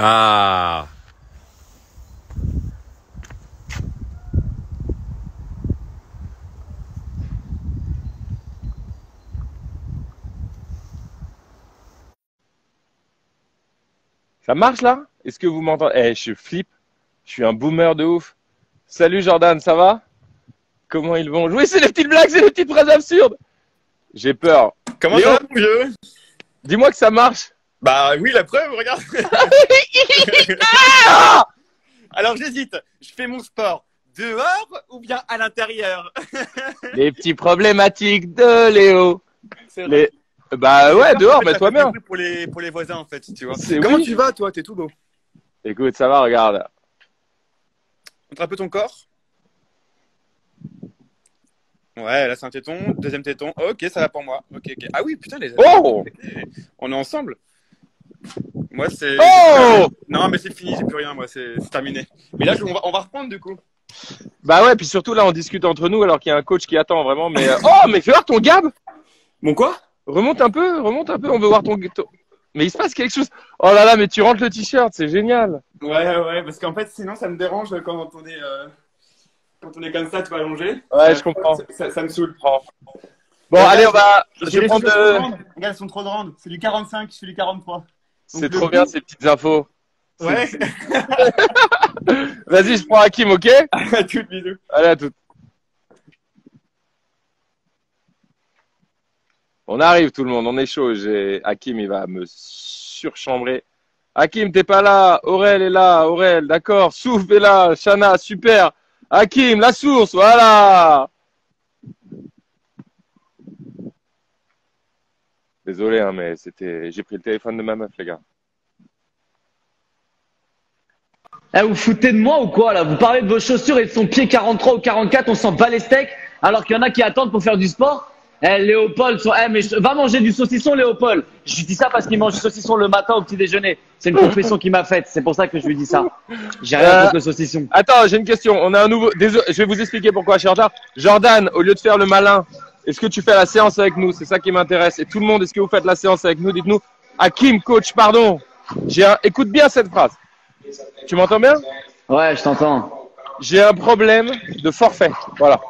Ah. Ça marche là? Est-ce que vous m'entendez? Eh, je flippe. Je suis un boomer de ouf. Salut Jordan, ça va? Comment ils vont? Oui, c'est les petites blagues, c'est les petites phrases absurdes. J'ai peur. Comment Léo ça va, mon vieux? Dis-moi que ça marche. Bah oui, la preuve, regarde. Alors j'hésite. Je fais mon sport dehors ou bien à l'intérieur? Les petits problématiques de Léo. C'est vrai. Les... Bah ouais, dehors, mets-toi fait bien. plus Pour les, pour les voisins, en fait, tu vois. Comment oui. tu vas, toi? T'es tout beau. Écoute, ça va, regarde. Montre un peu ton corps. Ouais, là c'est un téton, deuxième téton. Ok, ça va pour moi. Ok, ok. Ah oui, putain, les Oh. On est ensemble. Moi, c'est. Oh Non, mais c'est fini, j'ai plus rien, moi, c'est terminé. Mais là, on va, on va reprendre du coup. Bah ouais, puis surtout là, on discute entre nous alors qu'il y a un coach qui attend vraiment. Mais euh, oh, mais fais voir ton gab. Mon quoi? Remonte un peu, remonte un peu. On veut voir ton. Mais il se passe quelque chose. Oh là là, mais tu rentres le t-shirt, c'est génial. Ouais, ouais, parce qu'en fait, sinon, ça me dérange quand on est, euh, quand on est comme ça, tu vas allonger. Ouais, je comprends. Ça, ça- ça me saoule. Bon, allez, on va. Je vais les prendre. Regarde, elles sont trop grandes. C'est du 45, je suis du 43. C'est trop bien ces petites infos. Ouais. Vas-y, je prends Hakim, ok à toutes, bisous. Allez, à toutes. On arrive, tout le monde, on est chaud. Hakim, il va me surchambrer. Hakim, t'es pas là. Aurel est là. Aurel, d'accord. Souf est là. Shana, super. Hakim, la source, voilà. Désolé, hein, mais c'était. J'ai pris le téléphone de ma meuf, les gars. Eh, vous foutez de moi ou quoi là? Vous parlez de vos chaussures et de son pied 43 ou 44, on s'en bat les steaks, alors qu'il y en a qui attendent pour faire du sport? Eh Léopold, so- eh, mais je- va manger du saucisson Léopold. Je dis ça parce qu'il mange du saucisson le matin au petit déjeuner. C'est une confession qu'il m'a faite, c'est pour ça que je lui dis ça. J'ai rien Euh, contre le saucisson. Attends, j'ai une question. On a un nouveau. Désolé, je vais vous expliquer pourquoi en retard. Jordan, au lieu de faire le malin, est-ce que tu fais la séance avec nous? C'est ça qui m'intéresse. Et tout le monde, est-ce que vous faites la séance avec nous? Dites-nous. Hakim, coach, pardon. J'ai un... Écoute bien cette phrase. Tu m'entends bien? Ouais, je t'entends. J'ai un problème de forfait. Voilà.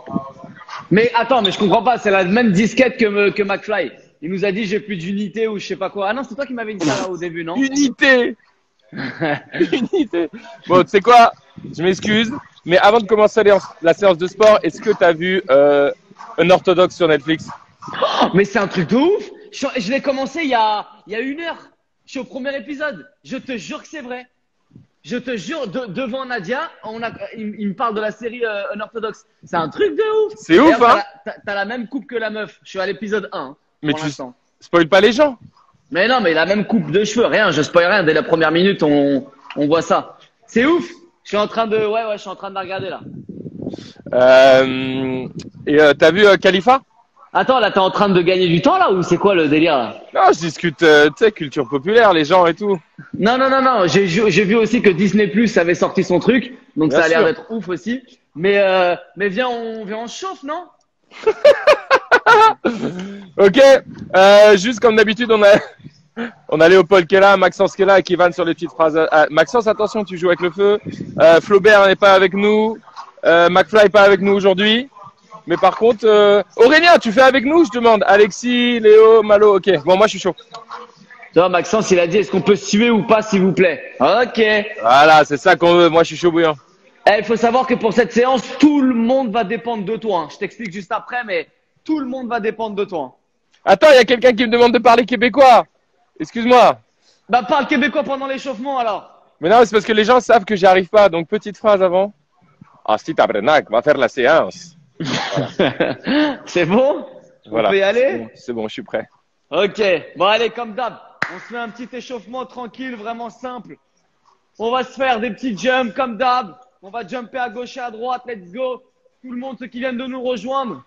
Mais attends, mais je comprends pas, c'est la même disquette que, me- que McFly. Il nous a dit j'ai plus d'unité ou je sais pas quoi. Ah non, c'est toi qui m'avais dit ça au début, non? Unité Unité Bon, tu sais quoi? Je m'excuse. Mais avant de commencer la séance- la séance de sport, est-ce que tu as vu euh, un orthodoxe sur Netflix Mais c'est un truc de ouf. Je, je l'ai commencé il y, a, il y a une heure. Je suis au premier épisode. Je te jure que c'est vrai. Je te jure, de- devant Nadia, on a, il, il me parle de la série euh, Unorthodox. C'est un truc de ouf. C'est ouf, hein T'as la- même coupe que la meuf. Je suis à l'épisode 1. Mais pour tu l'instant. spoil pas les gens. Mais non, mais la même coupe de cheveux. Rien, je spoil rien. Dès la première minute, on, on voit ça. C'est ouf. Je suis en train de, ouais, ouais, je suis en train de la regarder là. Euh, et euh, t'as vu euh, Khalifa? Attends, là, t'es en train de gagner du temps là ou c'est quoi le délire là? Non, je discute, euh, tu sais, culture populaire, les gens et tout. Non, non, non, non. J'ai vu aussi que Disney Plus avait sorti son truc, donc Bien ça a l'air d'être ouf aussi. Mais euh, mais viens, on viens, on chauffe, non? Ok, euh, juste comme d'habitude, on a, on a Léopold qui est là, Maxence qui est là et qui vanne sur les petites phrases. Ah, Maxence, attention, tu joues avec le feu. Flaubert n'est pas avec nous. Euh, McFly n'est pas avec nous aujourd'hui. Mais par contre, euh, Aurélien, tu fais avec nous, je demande. Alexis, Léo, Malo, ok. Bon, moi, je suis chaud. Vois, Maxence, il a dit, est-ce qu'on peut suer ou pas, s'il vous plaît Ok. Eh, Voilà, c'est ça qu'on veut. Moi, je suis chaud bouillant. il faut savoir que pour cette séance, tout le monde va dépendre de toi. hein. Je t'explique juste après, mais tout le monde va dépendre de toi. Attends, il y a quelqu'un qui me demande de parler québécois. Excuse-moi. Bah, parle québécois pendant l'échauffement alors. Mais non, c'est parce que les gens savent que j'y arrive pas. Donc, petite phrase avant. Ah, si, tabernacle, va faire la séance. C'est bon? Voilà. On peut y aller? C'est bon, je suis prêt. Ok, bon allez, comme d'hab, on se fait un petit échauffement tranquille, vraiment simple. On va se faire des petits jumps comme d'hab. On va jumper à gauche et à droite, let's go. Tout le monde, ceux qui viennent de nous rejoindre.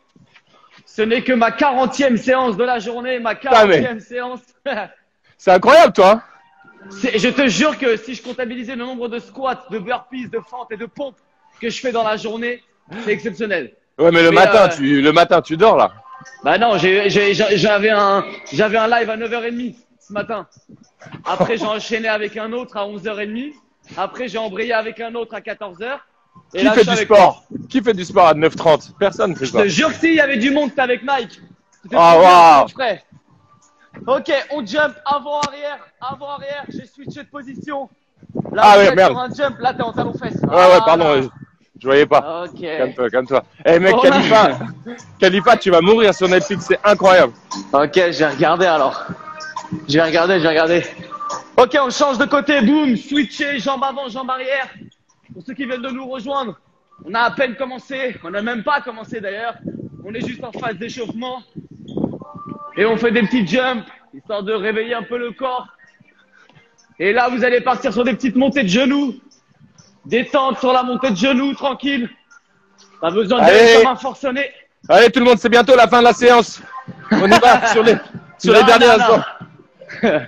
Ce n'est que ma 40e séance de la journée, ma 40e séance. C'est incroyable, toi. Je te jure que si je comptabilisais le nombre de squats, de burpees, de fentes et de pompes que je fais dans la journée, c'est exceptionnel. Ouais, mais le Mais, matin, euh, tu, le matin, tu dors là. Bah non, j'avais un, j'avais un live à 9h30. ce matin. Après, j'ai enchaîné avec un autre à 11h30. Après, j'ai embrayé avec un autre à 14h. Et Qui là, fait je suis du avec sport Qui fait du sport à 9h30 Personne fait Je ça. te jure que si, il y avait du monde, c'était avec Mike. C'était Ah, je ferais. Ok, on jump avant-arrière, avant-arrière. J'ai switché de position. Là, Ah ouais, merde. sur un jump. Là, t'es en talon fesse. Ouais, ouais, pardon, je voyais pas. Ok. Calme-toi, calme-toi. Eh mec, Bon, Khalifa, Khalifa, tu vas mourir sur Netflix, c'est incroyable. Ok, je vais regarder alors. Je vais regarder, je vais regarder. Ok, on change de côté, boum, switcher, jambe avant, jambe arrière. Pour ceux qui viennent de nous rejoindre, on a à peine commencé, on n'a même pas commencé d'ailleurs. On est juste en phase d'échauffement. Et on fait des petits jumps, histoire de réveiller un peu le corps. Et là, vous allez partir sur des petites montées de genoux. Détente sur la montée de genoux, tranquille. Pas besoin d'aller comme un forcené. Allez tout le monde, c'est bientôt la fin de la séance. On y va sur les, sur les derniers instants.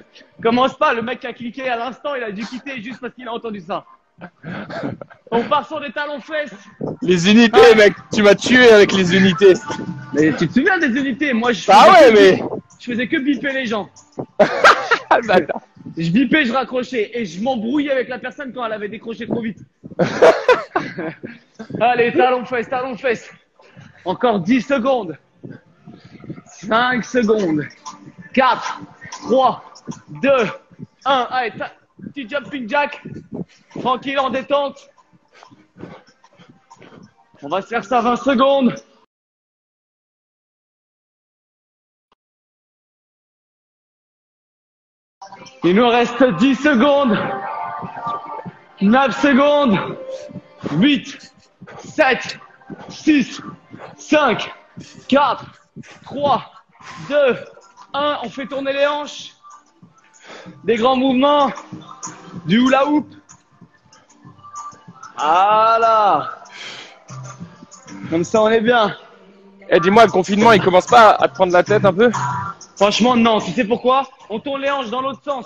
Commence pas, le mec a cliqué à l'instant, il a dû quitter juste parce qu'il a entendu ça. On part sur des talons fesses. Les unités, mec, tu m'as tué avec les unités. Mais tu te souviens des unités? Moi, je Ah faisais ouais, que- mais. je faisais que biper les gens. Ah, bâtard. Je bipais, je raccrochais et je m'embrouillais avec la personne quand elle avait décroché trop vite. Allez, talons fesses, talons fesses. Encore 10 secondes. 5 secondes. 4, 3, 2, 1. Allez, ta- petit jumping jack. Tranquille, en détente. On va se faire ça 20 secondes. Il nous reste 10 secondes. 9 secondes. 8, 7, 6, 5, 4, 3, 2, 1. On fait tourner les hanches. Des grands mouvements. Du hula hoop. Voilà. Comme ça, on est bien. Eh, dis-moi, le confinement, il commence pas à te prendre la tête un peu? Franchement, non. Tu sais pourquoi? On tourne les hanches dans l'autre sens.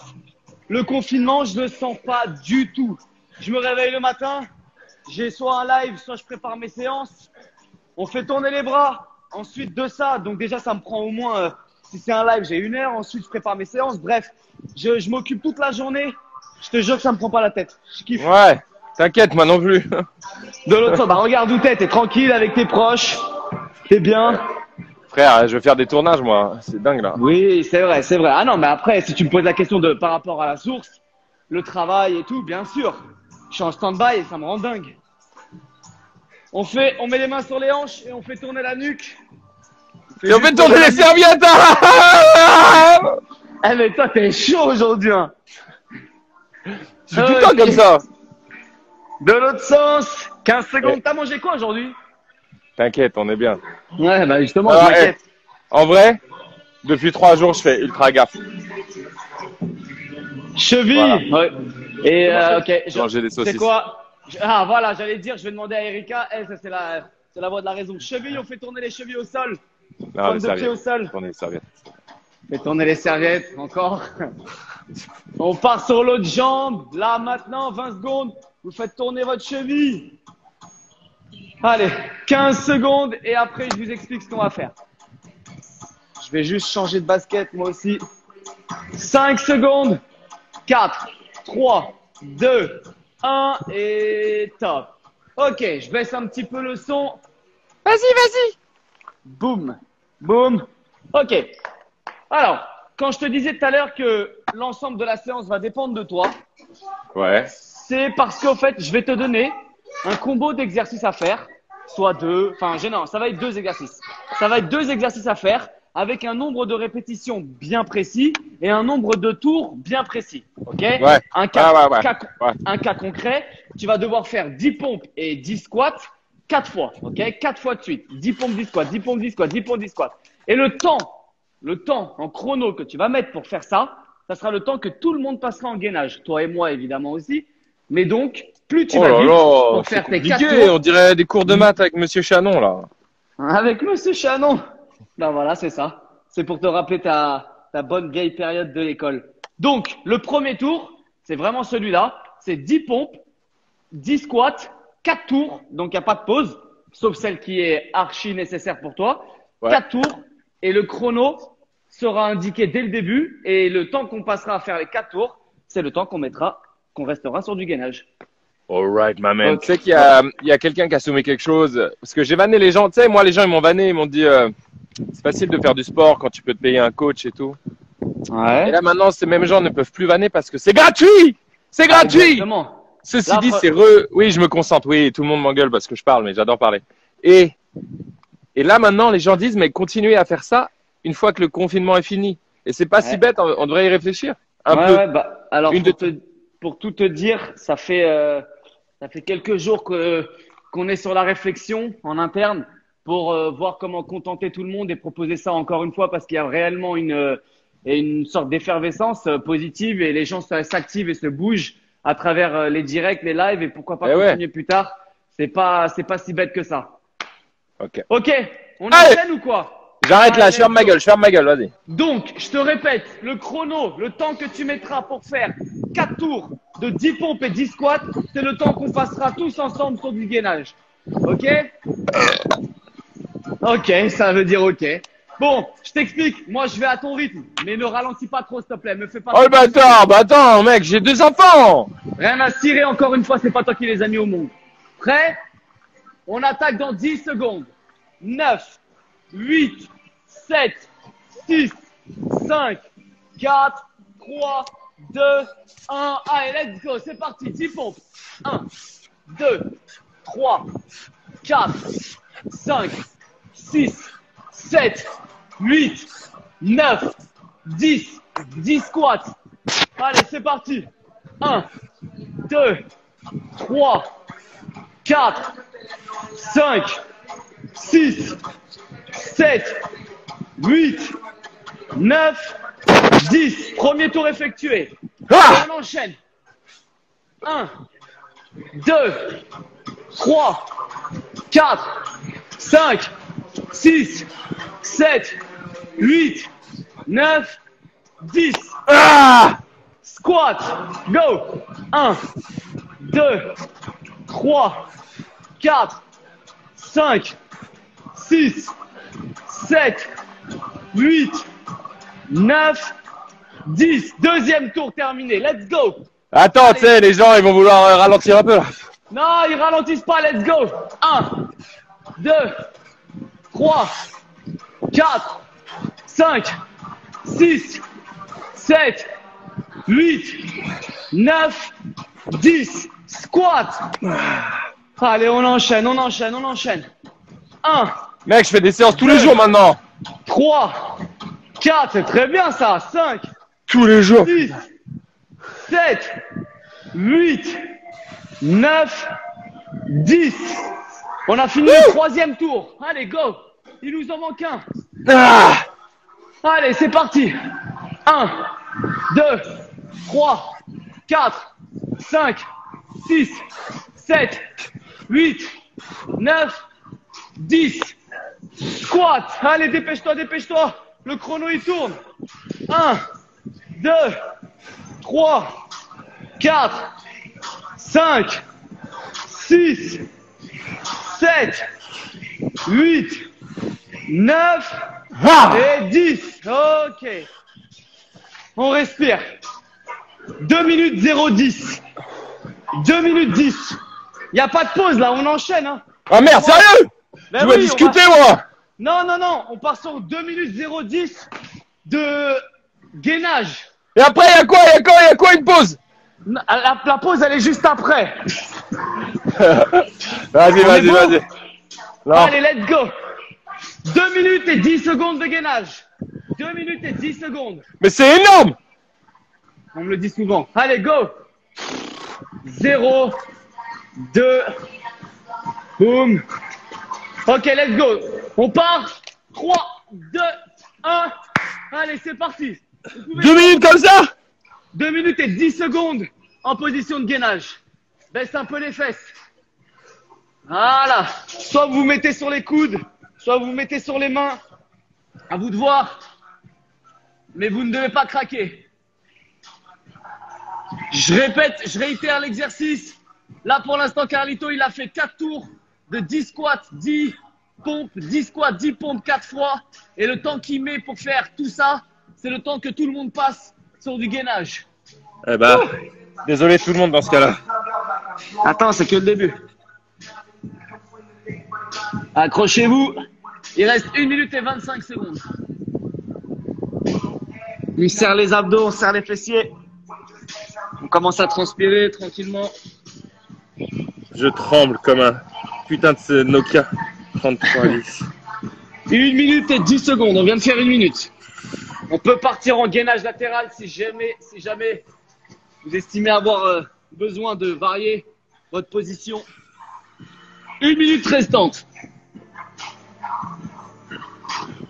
Le confinement, je le sens pas du tout. Je me réveille le matin, j'ai soit un live, soit je prépare mes séances. On fait tourner les bras. Ensuite de ça, donc déjà, ça me prend au moins, euh, si c'est un live, j'ai une heure. Ensuite, je prépare mes séances. Bref, je, je m'occupe toute la journée. Je te jure que ça me prend pas la tête. Je kiffe. Ouais, t'inquiète, moi non plus. De l'autre bah regarde où t'es. T'es tranquille avec tes proches. T'es bien. Frère, je vais faire des tournages, moi. C'est dingue, là. Oui, c'est vrai, c'est vrai. Ah non, mais après, si tu me poses la question de par rapport à la source, le travail et tout, bien sûr. Je suis en stand-by et ça me rend dingue. On fait, on met les mains sur les hanches et on fait tourner la nuque. Et on fait tourner les serviettes ah Eh mais toi, t'es chaud aujourd'hui. Hein. Je suis tout le temps Ok. comme ça. De l'autre sens, 15 secondes. T'as mangé quoi aujourd'hui? T'inquiète, on est bien. Ouais, bah justement, Ah, je m'inquiète. En vrai, depuis trois jours, je fais ultra gaffe. Cheville. Ouais. Et euh, ok. je- Manger des C'est saucisses. quoi? Je- Ah voilà, j'allais dire, je vais demander à Erika. Elle, ça c'est la, c'est la voix de la raison. Cheville, on fait tourner les chevilles au sol. Non, de pied au sol. Tourner les serviettes. Fais tourner les serviettes, encore. On part sur l'autre jambe. Là, maintenant, 20 secondes. Vous faites tourner votre cheville. Allez, 15 secondes et après, je vous explique ce qu'on va faire. Je vais juste changer de basket, moi aussi. 5 secondes. 4, 3, 2, 1 et top. Ok, je baisse un petit peu le son. Vas-y, vas-y. Boum, boum. Ok. Alors, quand je te disais tout à l'heure que l'ensemble de la séance va dépendre de toi, Ouais. c'est parce qu'au fait, je vais te donner un combo d'exercices à faire, soit deux, enfin, non, ça va être deux exercices. Ça va être deux exercices à faire avec un nombre de répétitions bien précis et un nombre de tours bien précis. Ok? Ouais. Un cas, ouais, un cas concret, tu vas devoir faire 10 pompes et 10 squats 4 fois, ok? 4 fois de suite. 10 pompes, 10 squats, 10 pompes, 10 squats, 10 pompes, 10 squats. Et le temps, le temps en chrono que tu vas mettre pour faire ça, ça sera le temps que tout le monde passera en gainage. Toi et moi, évidemment aussi. Mais donc, plus tu oh vas là vite là, pour faire tes 4 compliqué. tours On dirait des cours de maths avec Monsieur Chanon, là. avec Monsieur Chanon. Ben voilà, c'est ça. C'est pour te rappeler ta, ta bonne vieille période de l'école. Donc, le premier tour, c'est vraiment celui-là. C'est 10 pompes, 10 squats, 4 tours. Donc, il n'y a pas de pause, sauf celle qui est archi nécessaire pour toi. Ouais. 4 tours. Et le chrono, sera indiqué dès le début et le temps qu'on passera à faire les quatre tours, c'est le temps qu'on mettra, qu'on restera sur du gainage. Alright, my man. Ok. Tu sais qu'il y a, il y a quelqu'un qui a soumis quelque chose. Parce que j'ai vanné les gens. Tu sais, moi, les gens, ils m'ont vanné. Ils m'ont dit, euh, c'est facile de faire du sport quand tu peux te payer un coach et tout. Et Ouais. là, maintenant, ces mêmes gens ne peuvent plus vanner parce que c'est gratuit! C'est gratuit! Exactement. Ceci Là, dit, c'est re... Oui, je me concentre. Oui, tout le monde m'engueule parce que je parle, mais j'adore parler. Et, et là, maintenant, les gens disent, mais continuez à faire ça une fois que le confinement est fini. Et c'est pas si bête, on, on devrait y réfléchir. Un ouais, peu. ouais, bah, alors Une pour, de- te, pour tout te dire, ça fait euh, ça fait quelques jours que qu'on est sur la réflexion en interne pour euh, voir comment contenter tout le monde et proposer ça encore une fois parce qu'il y a réellement une euh, une sorte d'effervescence euh, positive et les gens s'activent et se bougent à travers les directs, les lives et pourquoi pas Eh continuer plus tard. C'est pas c'est pas si bête que ça. Ok. Ok, on enchaîne ou quoi J'arrête là, je ferme ma gueule, je ferme ma gueule, vas-y. Donc, je te répète, le chrono, le temps que tu mettras pour faire 4 tours de 10 pompes et 10 squats, c'est le temps qu'on passera tous ensemble sur du gainage. Ok Ok, ça veut dire ok. Bon, je t'explique, moi je vais à ton rythme, mais ne ralentis pas trop s'il te plaît, me fais pas... Oh le bâtard, bah attends, mec, j'ai deux enfants Rien à cirer, encore une fois, c'est pas toi qui les as mis au monde. Prêt? On attaque dans 10 secondes. 9, 8, 7, 6, 5, 4, 3, 2, 1. Allez, let's go, c'est parti. 10 pompes. 1, 2, 3, 4, 5, 6, 7, 8, 9, 10. 10 squats. Allez, c'est parti. 1, 2, 3, 4, 5, 6, 7, 8, 9, 10. Premier tour effectué. Ah On enchaîne. 1, 2, 3, 4, 5, 6, 7, 8, 9, 10. Ah Squat. Go. 1, 2, 3, 4, 5, 6, 7, 8, 9, 10. Deuxième tour terminé. Let's go. Attends, tu sais, les gens, ils vont vouloir euh, ralentir un peu là. Non, ils ralentissent pas. Let's go. 1, 2, 3, 4, 5, 6, 7, 8, 9, 10. Squat. Allez, on enchaîne, on enchaîne, on enchaîne. 1, Mec, je fais des séances tous les jours maintenant. 3, 4, c'est très bien ça. 5, Tous les jours. 6, 7, 8, 9, 10. On a fini le troisième tour. Allez, go. Il nous en manque un. Ah Allez, c'est parti. 1, 2, 3, 4, 5, 6, 7, 8, 9, 10. Squat. Allez, dépêche-toi, dépêche-toi. Le chrono, il tourne. 1, 2, 3, 4, 5, 6, 7, 8, 9, Ah et 10. Ok. On respire. 2 minutes 010. 2 minutes 10. Il n'y a pas de pause là, on enchaîne. Hein. Ah merde, sérieux Ben Tu oui, vas discuter, va- moi Non, non, non, on part sur 2 minutes 010 de gainage. Et après, il y a quoi Il y a quoi Il y a quoi une pause Non, La, la pause, elle est juste après. Vas-y, vas-y, vas-y. Allez, let's go. 2 minutes et 10 secondes de gainage. 2 minutes et 10 secondes. Mais c'est énorme On me le dit souvent. Allez, go 0, 2, boum. Ok, let's go. On part. 3, 2, 1. Allez, c'est parti. Deux minutes comme ça 2 minutes et 10 secondes en position de gainage. Baisse un peu les fesses. Voilà. Soit vous vous mettez sur les coudes, soit vous vous mettez sur les mains. À vous de voir. Mais vous ne devez pas craquer. Je répète, je réitère l'exercice. Là, pour l'instant, Carlito, il a fait 4 tours de 10 squats, 10 pompes, 10 squats, 10 pompes 4 fois. Et le temps qu'il met pour faire tout ça, c'est le temps que tout le monde passe sur du gainage. Eh ben, désolé tout le monde dans ce cas-là. Attends, c'est que le début. Accrochez-vous. Il reste 1 minute et 25 secondes. On serre les abdos, on serre les fessiers. On commence à transpirer tranquillement. Je tremble comme un putain de ce Nokia 3310. 1 minute et 10 secondes. On vient de faire une minute. On peut partir en gainage latéral si jamais, si jamais vous estimez avoir euh, besoin de varier votre position. Une minute restante.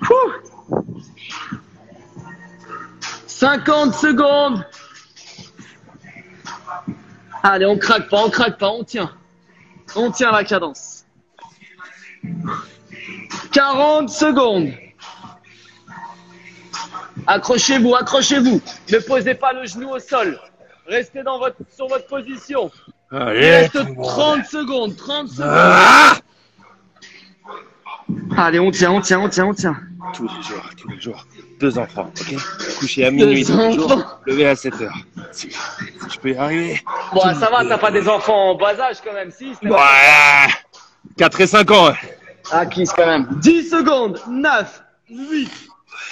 Ouh. 50 secondes. Allez, on craque pas, on craque pas, on tient. On tient la cadence. 40 secondes. Accrochez-vous, accrochez-vous. Ne posez pas le genou au sol. Restez dans votre, sur votre position. Il reste 30 secondes, 30 secondes. Allez, on tient, on tient, on tient, on tient. Tous les jours, tous les jours. Deux enfants, ok Coucher à minuit tous les jours, lever à 7 heures. Si, je peux y arriver. Bon, ça va, t'as pas des enfants en bas âge quand même, si Ouais 4 et 5 ans. Ah, kiss quand même. 10 secondes. 9, 8,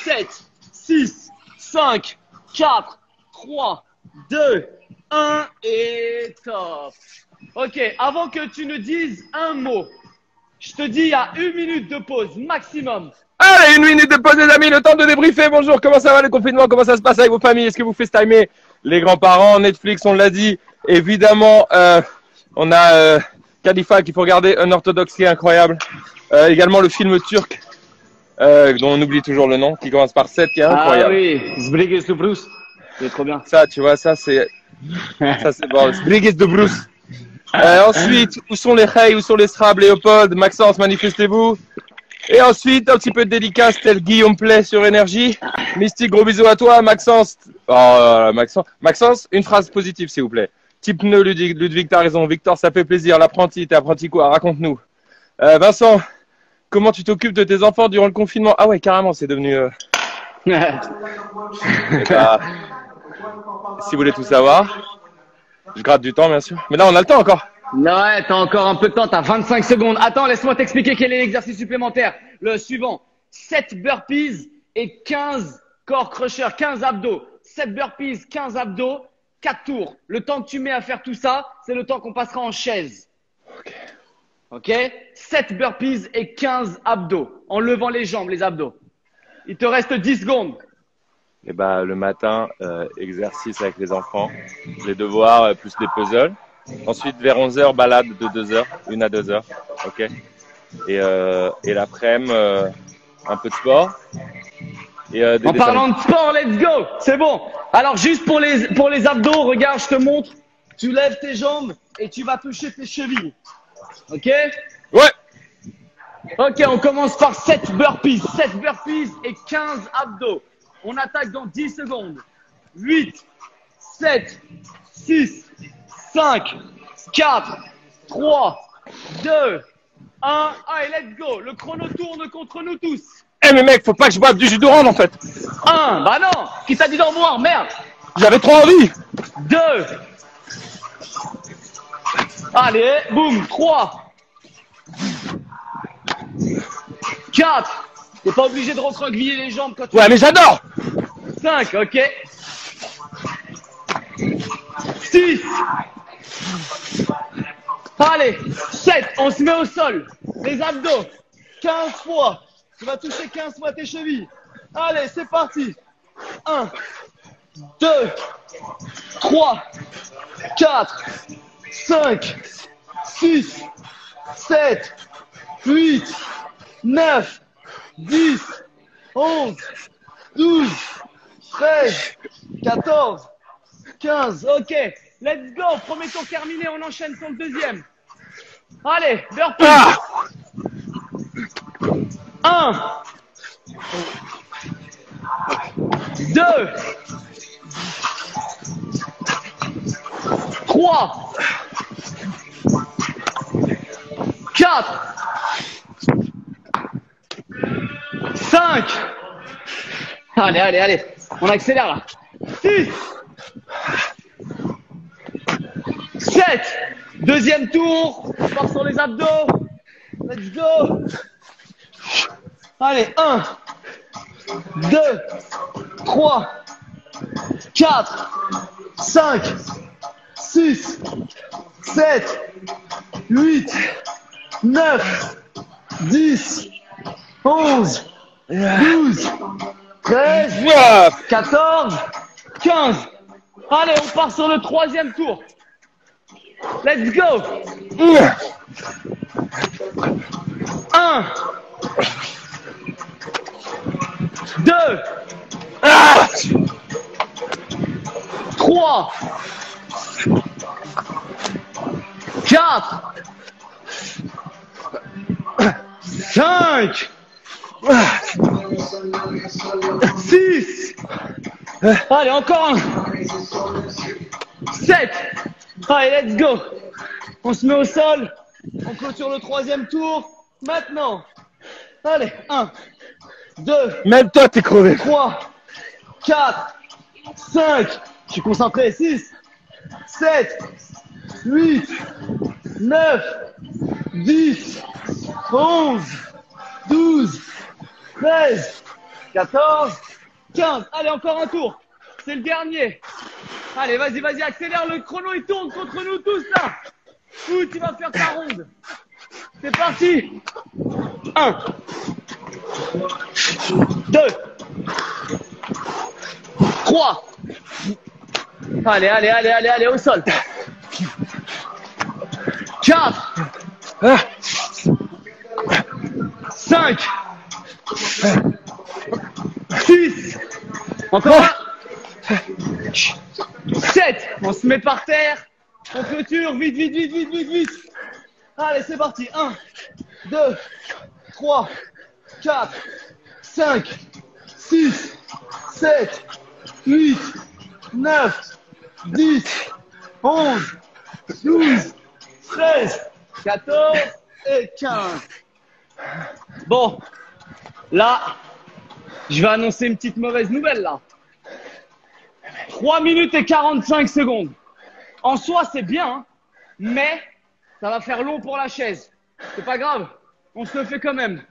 7, 6, 5, 4, 3, 2, 1 et top. Ok, avant que tu ne dises un mot, je te dis il y a une minute de pause maximum. Allez, une minute de pause les amis, le temps de débriefer. Bonjour, comment ça va le confinement Comment ça se passe avec vos familles? Est-ce que vous FaceTimez les grands-parents? Netflix, on l'a dit. Évidemment, euh, on a euh, Khalifa qu'il faut regarder, un orthodoxe qui est incroyable. Euh, également le film turc, euh, dont on oublie toujours le nom, qui commence par 7, qui est incroyable. Ah oui, Zbrigis le Bruce. C'est trop bien. Ça, tu vois, ça c'est, ça c'est bon. Brigis de Bruce. Euh, ensuite, où sont les Hey, où sont les Strab, Léopold, Maxence, manifestez-vous. Et ensuite, un petit peu de dédicace, tel Guillaume Play sur Énergie. Mystique, gros bisous à toi, Maxence. Oh, Maxence. Maxence, une phrase positive, s'il vous plaît. Type pneu, Ludwig, Ludwig, t'as raison. Victor, ça fait plaisir. L'apprenti, t'es apprenti quoi? Raconte-nous. Euh, Vincent, comment tu t'occupes de tes enfants durant le confinement? Ah ouais, carrément, c'est devenu... euh, eh bah, si vous voulez tout savoir, je gratte du temps, bien sûr. Mais là, on a le temps encore. Ouais, t'as encore un peu de temps, t'as 25 secondes. Attends, laisse-moi t'expliquer quel est l'exercice supplémentaire. Le suivant, 7 burpees et 15 core crusher, 15 abdos. 7 burpees, 15 abdos, 4 tours. Le temps que tu mets à faire tout ça, c'est le temps qu'on passera en chaise. Ok 7 burpees et 15 abdos, en levant les jambes, les abdos. Il te reste 10 secondes. Et bah, le matin, euh, exercice avec les enfants, les devoirs, euh, plus des puzzles. Ensuite, vers 11h, balade de 2 heures, une à 2 heures. Ok. Et, euh, et l'après-midi, euh, un peu de sport. Et, euh, des En dessins parlant de sport, let's go C'est bon. Alors juste pour les, pour les abdos, regarde, je te montre. Tu lèves tes jambes et tu vas toucher tes chevilles. Ok? Ouais. Ok, on commence par 7 burpees. 7 burpees et 15 abdos. On attaque dans 10 secondes. 8, 7, 6, 5, 4, 3, 2, 1. Allez, let's go. Le chrono tourne contre nous tous. Eh mais mec, faut pas que je boive du jus d'orange en fait. 1, bah non Qui t'a dit d'en boire? Merde J'avais trop envie. 2. Allez, boum, 3. 4. T'es pas obligé de recroqueviller les jambes quand tu Ouais, mais j'adore. 5, ok. 6. Allez, 7. On se met au sol. Les abdos. 15 fois. Tu vas toucher 15 fois tes chevilles. Allez, c'est parti. 1, 2, 3, 4, 5, 6, 7, 8, 9, 10, 11, 12, 13, 14, 15. Ok, let's go. Premier tour terminé, on enchaîne sur le deuxième. Allez, burpee. Ah 1, 2, 3, 4, 5. Allez, allez, allez. On accélère là. 6. 7. Deuxième tour. On part sur les abdos. Let's go. Allez, 1, 2, 3, 4, 5, 6, 7, 8, 9, 10, 11, 12, 13, Ouah 14, 15. Allez, on part sur le troisième tour. Let's go. 1, 2, 3, 4, 5, 6, allez, encore un, 7, allez, let's go. On se met au sol, on clôture le troisième tour, maintenant. Allez, 1, 2, Même toi, t'es crevé. 3, 4, 5, je suis concentré, 6, 7, 8, 9, 10, 11, 12, 13, 14, 15. Allez, encore un tour. C'est le dernier. Allez, vas-y, vas-y, accélère le chrono, il tourne contre nous tous là. Ouh, tu vas faire ta ronde. C'est parti. 1, 2, 3. Allez, allez, allez, allez, allez, au sol. 4. 5. 6. Encore un. 7. On se met par terre. On clôture. Vite, vite, vite, vite, vite, vite. Allez, c'est parti. 1, 2, 3, 4, 5, 6, 7, 8, 9, 10, 11, 12, 13, 14 et 15. Bon, là, je vais annoncer une petite mauvaise nouvelle là. 3 minutes et 45 secondes. En soi, c'est bien, hein, mais ça va faire long pour la chaise. C'est pas grave, on se le fait quand même.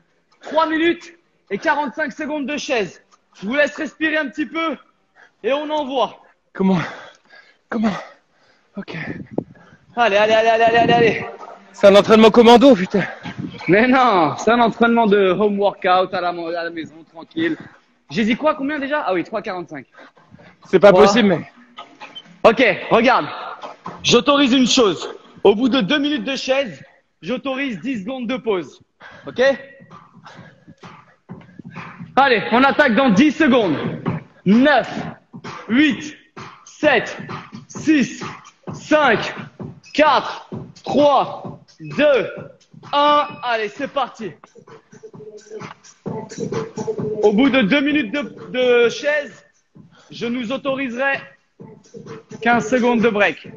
3 minutes et 45 secondes de chaise. Je vous laisse respirer un petit peu et on envoie. Comment Comment Ok. Allez, allez, allez, allez, allez, allez, allez. C'est un entraînement commando, putain. Mais non, c'est un entraînement de home workout à la, à la maison, tranquille. J'ai dit quoi Combien déjà? Ah oui, 3,45. C'est pas Quoi possible, mais. Ok, regarde. J'autorise une chose. Au bout de deux minutes de chaise, j'autorise 10 secondes de pause. Ok? Allez, on attaque dans 10 secondes. 9, 8, 7, 6, 5, 4, 3, 2, 1. Allez, c'est parti. Au bout de deux minutes de, chaise, je nous autoriserai 15 secondes de break.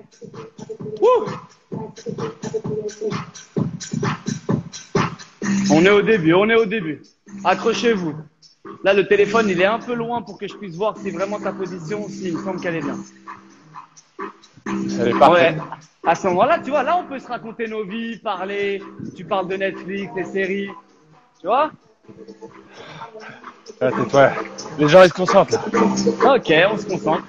On est au début, on est au début. Accrochez-vous. Là, le téléphone, il est un peu loin pour que je puisse voir si vraiment ta position, s'il me semble qu'elle est bien. Elle est parfaite. Ouais. À ce moment-là, tu vois, là, on peut se raconter nos vies, parler. Tu parles de Netflix, des séries. Tu vois? Ah. Les gens, ils se concentrent, là. Ok, on se concentre.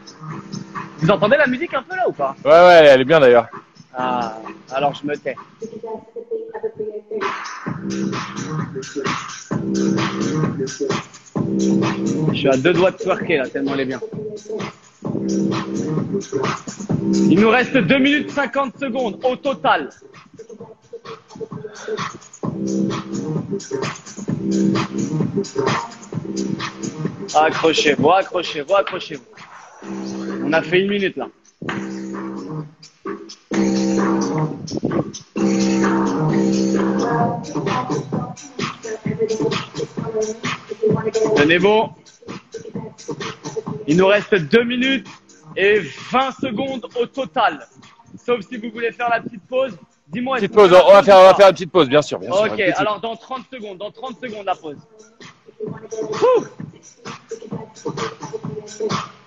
Vous entendez la musique un peu là ou pas? Ouais, ouais, elle est bien d'ailleurs. Ah, alors je me tais. Je suis à deux doigts de twerker là, tellement elle est bien. Il nous reste 2 minutes 50 secondes au total. Accrochez-vous, accrochez-vous, accrochez-vous. On a fait une minute là. Tenez bon. Il nous reste 2 minutes et 20 secondes au total. Sauf si vous voulez faire la petite pause. Dis-moi. Petite pause, on va faire, on va faire une petite pause, bien sûr. Bien sûr Ok, une petite. alors dans 30 secondes, dans 30 secondes la pause.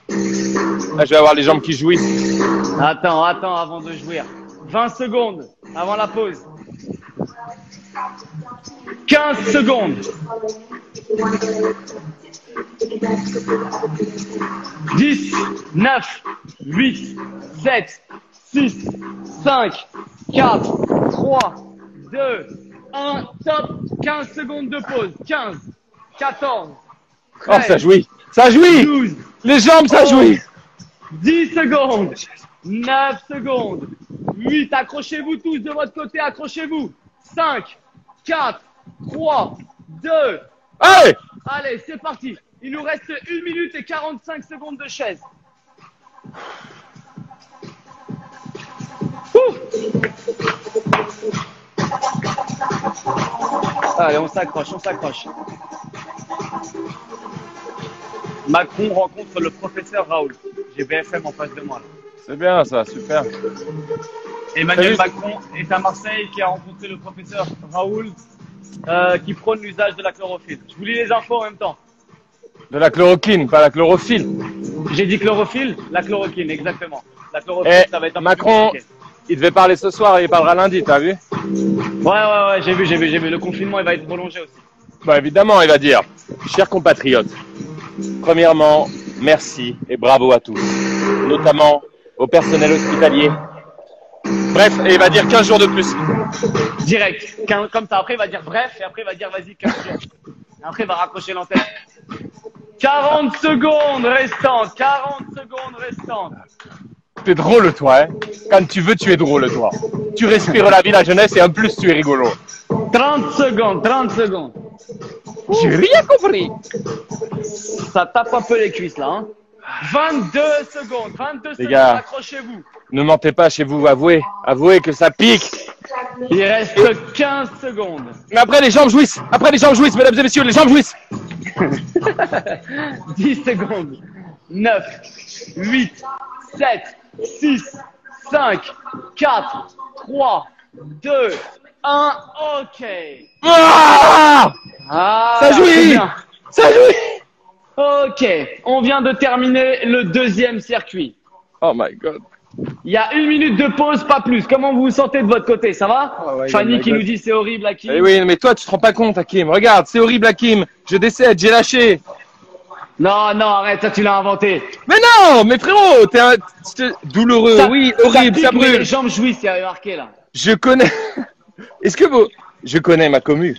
Je vais avoir les jambes qui jouissent. Attends, attends avant de jouir. 20 secondes avant la pause. 15 secondes. 10, 9, 8, 7, 6, 5, 4, 3, 2, 1, top. 15 secondes de pause. 15, 14, Oh, ça jouit. Ça jouit. 12, Les jambes, ça jouit. 10 secondes, 9 secondes, 8, accrochez-vous tous de votre côté, accrochez-vous. 5, 4, 3, 2, Allez. allez, c'est parti. Il nous reste 1 minute et 45 secondes de chaise. Ouh. Allez, on s'accroche, on s'accroche. Macron rencontre le professeur Raoul. J'ai BFM en face de moi. C'est bien, ça. Super. Emmanuel. Macron est à Marseille qui a rencontré le professeur Raoul euh, qui prône l'usage de la chlorophylle. Je vous lis les infos en même temps. De la chloroquine, pas la chlorophylle. J'ai dit chlorophylle, la chloroquine, exactement. La chlorophylle, Eh, ça va être un Macron, il devait parler ce soir et il parlera lundi, t'as vu Ouais, ouais, ouais, j'ai vu, j'ai vu, j'ai vu. Le confinement, il va être prolongé aussi. Bah évidemment, il va dire, chers compatriotes, premièrement, merci et bravo à tous, notamment au personnel hospitalier. Bref, et il va dire 15 jours de plus. Direct. Comme ça. Après, il va dire bref et après, il va dire vas-y, 15 jours. Et après, il va raccrocher l'antenne. 40 secondes restantes. 40 secondes restantes. T'es drôle, toi, hein Quand tu veux, tu es drôle, toi. Tu respires la vie, la jeunesse et en plus, tu es rigolo. 30 secondes, 30 secondes. J'ai rien compris. Ça tape un peu les cuisses là. Hein. 22 secondes, 22 secondes, gars. accrochez-vous. Ne mentez pas chez vous, avouez. Avouez que ça pique. Il reste 15 secondes. Mais après, les jambes jouissent. Après, les jambes jouissent, mesdames et messieurs, les jambes jouissent. 10 secondes. 9, 8, 7, 6, 5, 4, 3, 2, 1. OK. Ah Ah, Ça jouit. Ça jouit. OK. On vient de terminer le deuxième circuit. Oh my god. Il y a une minute de pause, pas plus. Comment vous vous sentez de votre côté Ça va Oh, ouais, Fanny qui God. nous dit c'est horrible, Hakim. Eh oui, mais toi, tu te rends pas compte, Hakim. Regarde, c'est horrible, Hakim. Je décède, j'ai lâché. Non, non, arrête, ça tu l'as inventé. Mais non, mais frérot, t'es un... c'est douloureux. Ça- oui, ça horrible, pique, ça mais brûle. Les jambes jouissent, il y avait marqué là. Je connais. Est-ce que vous. Je connais ma commu.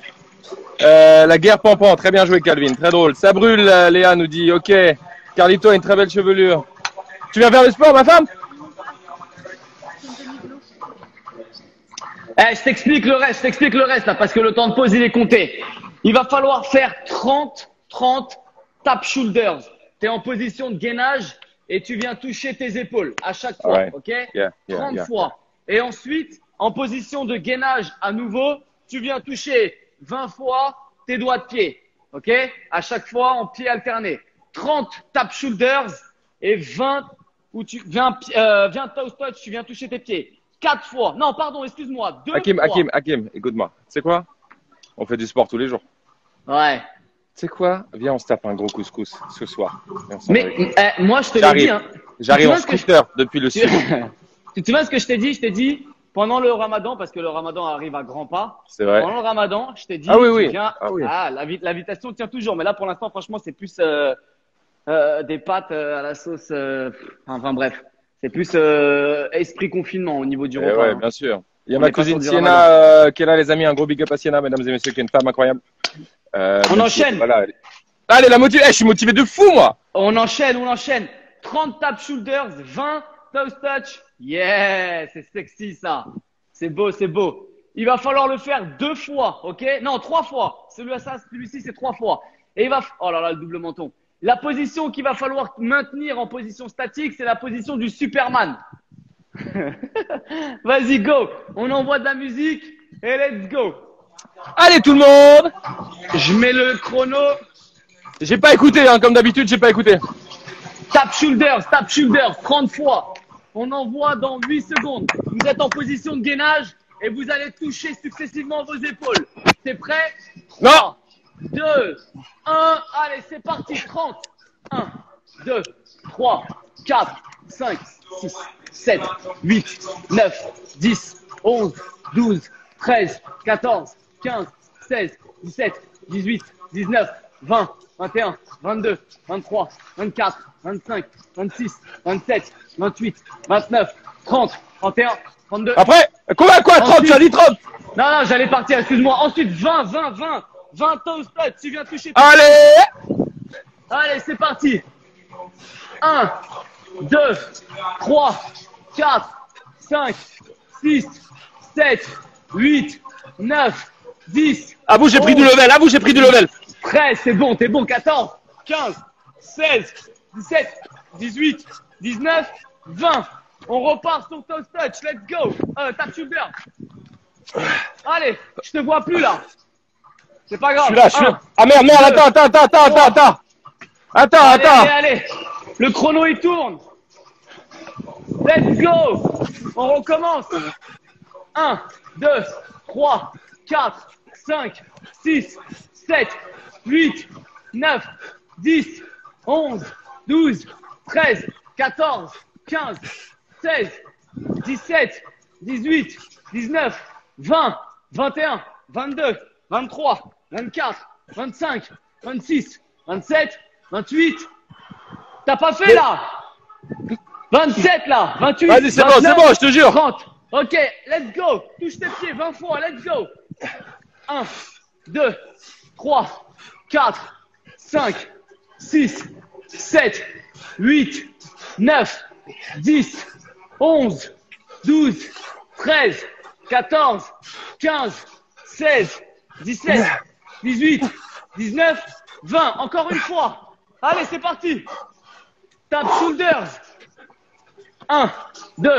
Euh, la guerre pampan, très bien joué, Calvin, très drôle. Ça brûle, euh, Léa nous dit. Ok. Carlito a une très belle chevelure. Tu viens faire le sport, ma femme? Eh, je t'explique le reste, je t'explique le reste là, parce que le temps de pause il est compté. Il va falloir faire 30, 30 tap shoulders. Tu es en position de gainage et tu viens toucher tes épaules à chaque fois, ok Yeah, yeah, 30 yeah. fois. Et ensuite, en position de gainage à nouveau, tu viens toucher 20 fois tes doigts de pied, ok? À chaque fois en pied alterné. 30 tap shoulders et 20 où tu viens, euh, viens toes touch, tu viens toucher tes pieds. 4 fois. Non, pardon, excuse-moi. Deux Hakim, fois. Hakim, Hakim, écoute-moi. Tu sais quoi? On fait du sport tous les jours. Ouais. Tu sais quoi? Viens, on se tape un gros couscous ce soir. Mais eh, moi, je te l'ai dit. Hein. J'arrive en vois je- scooter depuis le sud. tu souviens ce que je t'ai dit? Je t'ai dit pendant le ramadan, parce que le ramadan arrive à grands pas. C'est vrai. Pendant le ramadan, je t'ai dit. Ah oui, oui. viens- Ah oui. l'avi- l'invitation tient toujours. Mais là, pour l'instant, franchement, c'est plus euh, euh, des pâtes euh, à la sauce. euh, enfin, bref. C'est plus euh, esprit confinement au niveau du Eh repas. ouais, hein. bien sûr. Il y a On ma cousine Sienna euh, qui est là, les amis. Un gros big up à Sienna, mesdames et messieurs, qui est une femme incroyable. Euh, On enchaîne. Voilà. Allez, la motivée. Eh, je suis motivé de fou, moi. On enchaîne, on enchaîne. 30 tap shoulders, 20 toes touch. Yeah, c'est sexy ça. C'est beau, c'est beau. Il va falloir le faire deux fois, ok? Non, trois fois. Celui-ci, celui-ci, c'est trois fois. Et il va, oh là là, le double menton. La position qu'il va falloir maintenir en position statique, c'est la position du Superman. Vas-y, go. On envoie de la musique et let's go. Allez, tout le monde. Je mets le chrono. J'ai pas écouté, hein, comme d'habitude, j'ai pas écouté. Tap shoulders, tap shoulders, 30 fois. On envoie dans 8 secondes. Vous êtes en position de gainage et vous allez toucher successivement vos épaules. C'est prêt? Non. 2, 2, 1. Allez, c'est parti. 30. 1, 2, 3, 4, 5, 6, 7, 8, 9, 10, 11, 12, 13, 14, 15, 16, 17, 18, 19, 20, 21, 22, 23, 24, 25, 26, 27, 28, 29, 30, 31, 32. Après, quoi, quoi, 30, tu as dit 30 Non, non, j'allais partir, excuse-moi. Ensuite, 20, 20, 20, 20 toast Tu viens toucher. Allez Allez, c'est parti. 1, 2, 3, 4, 5, 6, 7, 8, 9, 10. À vous, j'ai pris du level, à vous, j'ai pris du level. 13, c'est bon, t'es bon. 14, 15, 16, 17, 18, 19, 20. On repart sur Toast Touch. Let's go. Euh, tap shoulder. Allez, je te vois plus là. C'est pas grave. Je suis là, je suis là. Ah merde, merde, deux, attends, attends, attends, attends, attends. Attends, Allez, attends. allez, allez. Le chrono il tourne. Let's go. On recommence. 1, 2, 3, 4, 5, 6, 7, 8, 9, 10, 11, 12, 13, 14, 15, 16, 17, 18, 19, 20, 21, 22, 23, 24, 25, 26, 27, 28. T'as pas fait là? 27 là 28 Vas-y, c'est bon, 29, c'est bon, je te jure. 30. Ok, let's go. Touche tes pieds 20 fois, let's go. 1, 2, 3, 4, 5, 6, 7, 8, 9, 10, 11, 12, 13, 14, 15, 16, 17, 18, 19, 20. Encore une fois. Allez, c'est parti. Tap shoulders. 1, 2,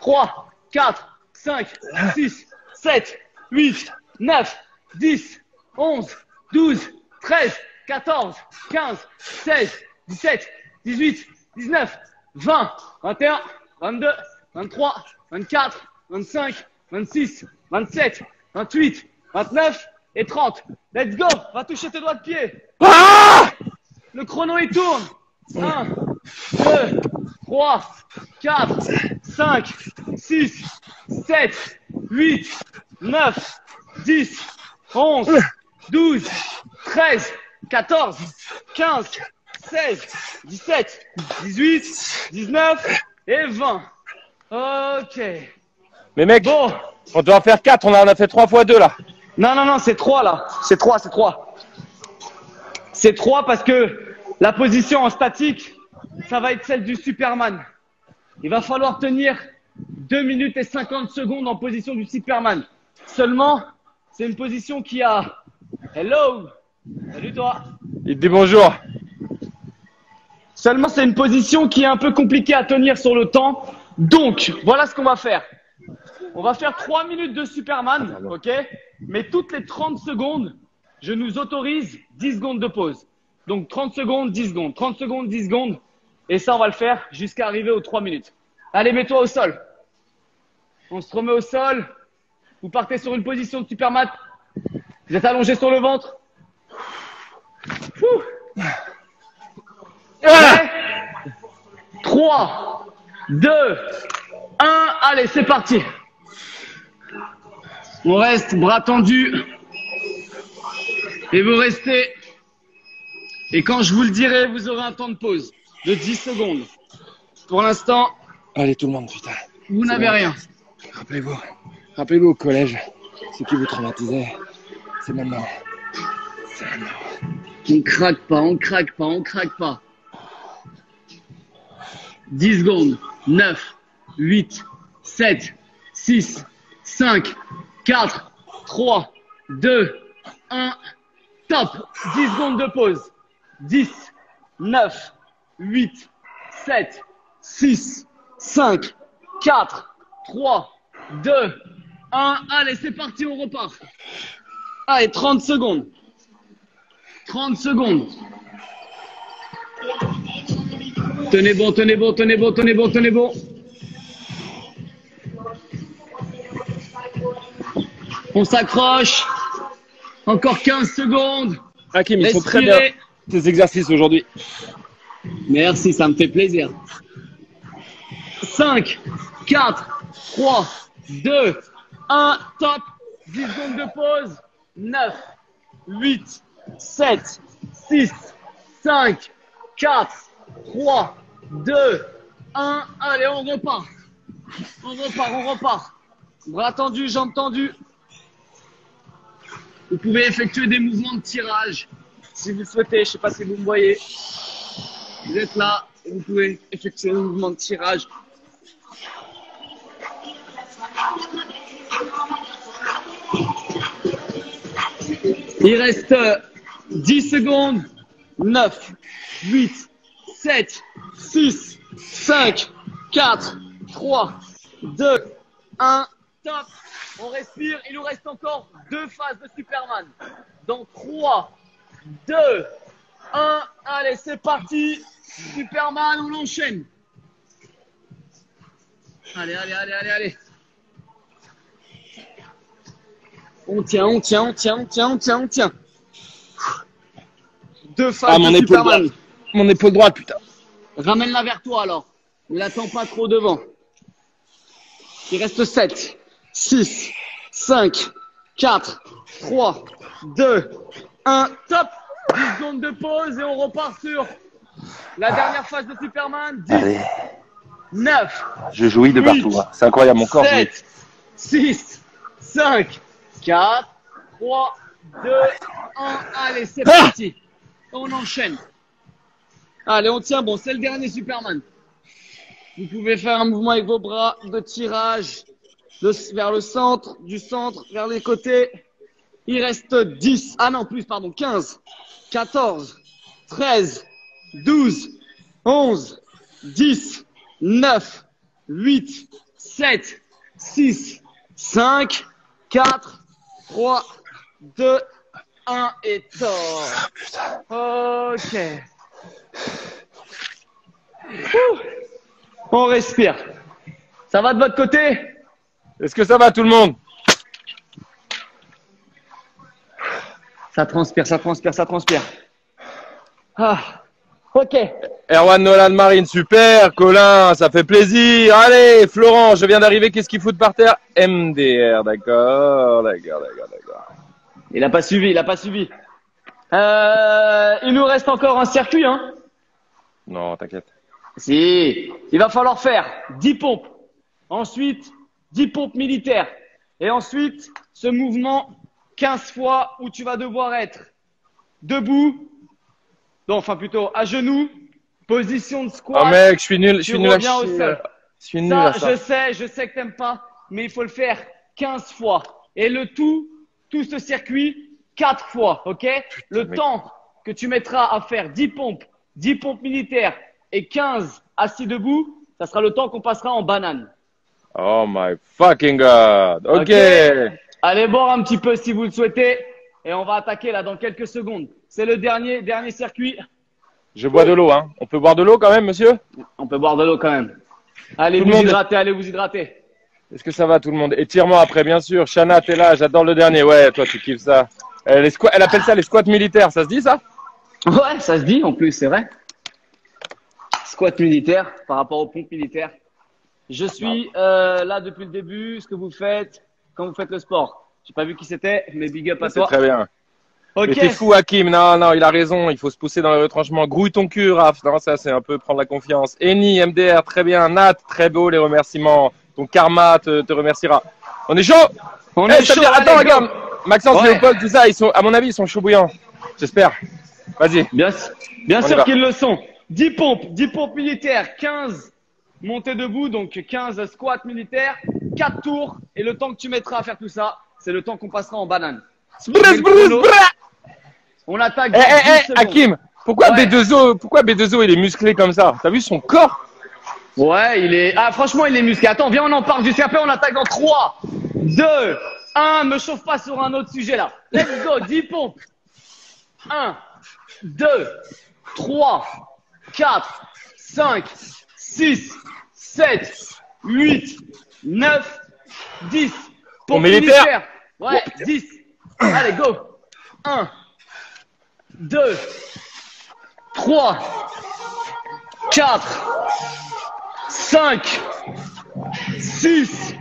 3, 4, 5, 6, 7, 8, 9, 10, 11, 12, 13, 14, 15, 16, 17, 18, 19, 20, 21, 22, 23, 24, 25, 26, 27, 28, 29 et 30. Let's go Va toucher tes doigts de pied Ah le chrono il tourne. 1, 2, 3, 4, 5, 6, 7, 8, 9, 10, 11, 12, 13, 14, 15, 16, 17, 18, 19 et 20. Ok. Mais mec, Bon. on doit en faire 4, on en a fait 3 fois 2 là. Non, non, non, c'est 3 là. C'est 3, c'est 3. C'est 3 parce que la position en statique, ça va être celle du Superman. Il va falloir tenir 2 minutes et 50 secondes en position du Superman. Seulement, c'est une position qui a... Hello Salut toi Il te dit bonjour. Seulement, c'est une position qui est un peu compliquée à tenir sur le temps. Donc, voilà ce qu'on va faire. On va faire 3 minutes de Superman, ok? Mais toutes les 30 secondes, je nous autorise 10 secondes de pause. Donc 30 secondes, 10 secondes. 30 secondes, 10 secondes. Et ça, on va le faire jusqu'à arriver aux 3 minutes. Allez, mets-toi au sol. On se remet au sol. Vous partez sur une position de Superman. Vous êtes allongé sur le ventre. Ouh. Prêt 3, 2, 1. Allez, c'est parti. On reste bras tendus. Et vous restez. Et quand je vous le dirai, vous aurez un temps de pause de 10 secondes. Pour l'instant, Allez tout le monde, putain. vous n'avez rien. Rappelez-vous, rappelez-vous au collège, ce qui vous traumatisait, c'est maintenant. C'est maintenant. On craque pas, on craque pas, on craque pas. 10 secondes. 9, 8, 7, 6, 5, 4, 3, 2, 1. Top 10 secondes de pause. 10, 9, 8, 7, 6, 5, 4, 3, 2, 1. Allez, c'est parti, on repart. Allez, 30 secondes. 30 secondes. Tenez bon, tenez bon, tenez bon, tenez bon, tenez bon. On s'accroche. Encore 15 secondes. Hakim, ils sont très bien tes exercices aujourd'hui. Merci, ça me fait plaisir. 5, 4, 3, 2, 1, top. 10 secondes de pause. 9, 8, 7, 6, 5, 4, 3, 2, 1. Allez, on repart. On repart, on repart. Bras tendus, jambes tendues. Vous pouvez effectuer des mouvements de tirage si vous souhaitez. Je ne sais pas si vous me voyez. Vous êtes là vous pouvez effectuer un mouvement de tirage. Il reste euh, 10 secondes. 9, 8, 7, 6, 5, 4, 3, 2, 1. Top. On respire. Il nous reste encore deux phases de Superman. Dans 3, 2, 1. Allez, c'est parti. Superman, on enchaîne. Allez, allez, allez, allez, allez. On tient, on tient, on tient, on tient, on tient, on tient. Deux phases Ah, mon de épaule Superman. droite. Mon épaule droite, putain. Ramène-la vers toi alors. Ne l'attends pas trop devant. Il reste 7, 6, 5, 4, 3, 2, 1. Top 10 secondes de pause et on repart sur la dernière phase de Superman. 10, Allez, 9, je jouis de Oui. partout. hein. C'est incroyable, mon corps. jouit. 7, 6, 5, 4, 3, 2, 1. Allez, c'est Ah parti. On enchaîne. Allez, on tient. Bon. C'est le dernier Superman. Vous pouvez faire un mouvement avec vos bras de tirage vers le centre, du centre, vers les côtés. Il reste 10. Ah non, plus, pardon. 15, 14, 13, 12, 11, 10, 9, 8, 7, 6, 5, 4, 3, 2, 1 et top. Ok. Ouh. On respire. Ça va de votre côté? Est-ce que ça va, tout le monde? Ça transpire, ça transpire, ça transpire. Ah. Ok. Erwan Nolan Marine, super. Colin, ça fait plaisir. Allez, Florent, je viens d'arriver. Qu'est-ce qu'il fout par terre? MDR, d'accord, d'accord, d'accord, d'accord. Il a pas suivi, il a pas suivi. Euh, il nous reste encore un circuit, hein Non, t'inquiète. Si, il va falloir faire 10 pompes. Ensuite, 10 pompes militaires. Et ensuite, ce mouvement 15 fois où tu vas devoir être debout, non, enfin plutôt à genoux, position de squat. Oh mec, je suis nul, je suis nul à au sol. Je suis nul Ça, à ça. je sais, je sais que t'aimes pas, mais il faut le faire 15 fois. Et le tout, tout ce circuit, 4 fois, ok? Le temps que tu mettras à faire 10 pompes, 10 pompes militaires et 15 assis debout, ça sera le temps qu'on passera en banane. Oh my fucking god. Ok. Ok. Allez boire un petit peu si vous le souhaitez. Et on va attaquer là dans quelques secondes. C'est le dernier, dernier circuit. Je bois de l'eau, hein. On peut boire de l'eau quand même, monsieur? On peut boire de l'eau quand même. Allez Tout vous hydrater, allez vous hydrater. Est-ce que ça va tout le monde? Étirement après, bien sûr. Shana, t'es là, j'adore le dernier. Ouais, toi, tu kiffes ça. Elle, squats- elle appelle ça les squats militaires, ça se dit ça? Ouais, ça se dit en plus, c'est vrai. Squat militaire par rapport aux pompes militaires. Je suis euh, là depuis le début, ce que vous faites quand vous faites le sport. J'ai pas vu qui c'était, mais big up à C'est toi. très bien. Ok. Mais t'es fou, Hakim. Non, non, il a raison. Il faut se pousser dans le retranchement. Grouille ton cul, Raph. Non, ça, c'est un peu prendre la confiance. Eni, MDR, très bien. Nat, très beau les remerciements. Ton karma te, te remerciera. On est chaud On Eh, est chaud. allez, Attends, regarde. Maxence, Ouais. Léopold, tout ça, ils sont, à mon avis, ils sont chauds bouillants. J'espère. Vas-y. Bien, bien On sûr qu'ils le sont. 10 pompes, 10 pompes militaires, 15 montées debout, donc 15 squats militaires, 4 tours. Et le temps que tu mettras à faire tout ça, c'est le temps qu'on passera en banane. Brrr, brrr, brrr. On attaque. Eh, eh, 10 eh. Hakim, pourquoi Ouais. B2O, pourquoi B2O, il est musclé comme ça? T'as vu son corps? Ouais, il est. Ah, franchement, il est musclé. Attends, viens, on en parle juste après. On attaque dans 3, 2, 1. Me chauffe pas sur un autre sujet là. Let's go, 10 pompes. 1, 2, 3, 4, 5, 6, 7, 8, 9, 10. Pour Pompes militaire. militaires. Ouais, 10. Allez, go. 1, 2, 3, 4, 5, 6,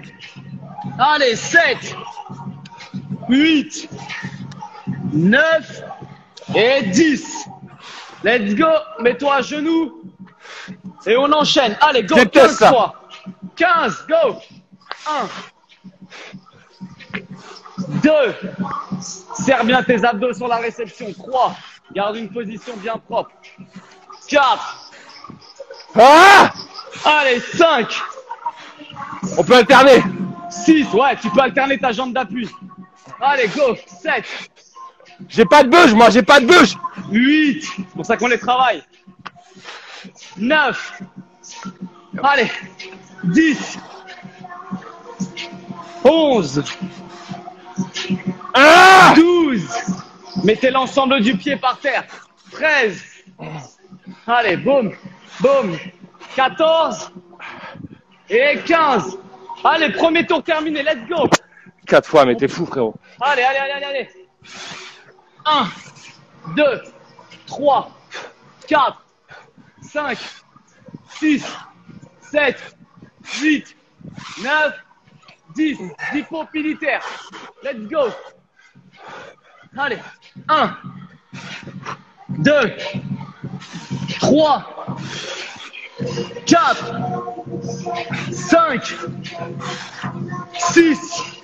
allez, 7, 8, 9 et 10. Let's go, mets-toi à genoux et on enchaîne. Allez, go, Déteste 15 ça. fois. 15, go. 1, 2, serre bien tes abdos sur la réception. 3, garde une position bien propre. 4, Ah allez, 5, On peut alterner. 6, ouais, tu peux alterner ta jambe d'appui. Allez, go, 7, J'ai pas de bûche, moi, j'ai pas de bûche. 8, c'est pour ça qu'on les travaille. 9, allez, 10, 11, Ah 12, mettez l'ensemble du pied par terre. 13, allez, boum, boum, 14 et 15. Allez, premier tour terminé, let's go. Quatre fois, mais t'es fou, frérot. Allez, allez, allez, allez, allez. 1, 2, 3, 4, 5, 6, 7, 8, 9, 10. 10 pompes militaires. Let's go. Allez. 1, 2, 3, 4, 5, 6,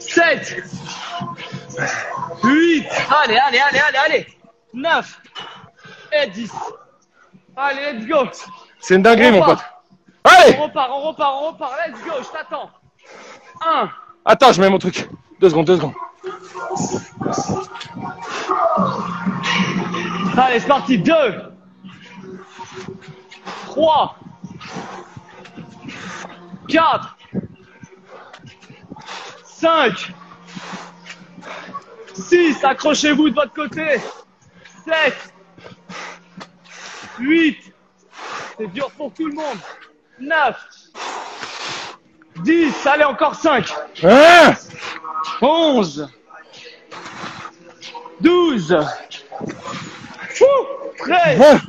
7, 8, allez, allez, allez, allez, allez, 9 et 10. Allez, let's go. C'est une dinguerie, On mon pote. Allez On repart, on repart, on repart, let's go, je t'attends. 1, Attends, je mets mon truc. Deux secondes, deux secondes. allez, c'est parti, 2, 3, 4, 5, 6, accrochez-vous de votre côté, 7, 8, c'est dur pour tout le monde, 9, 10, allez, encore 5, Hein 11, 12, fou, 13, Hein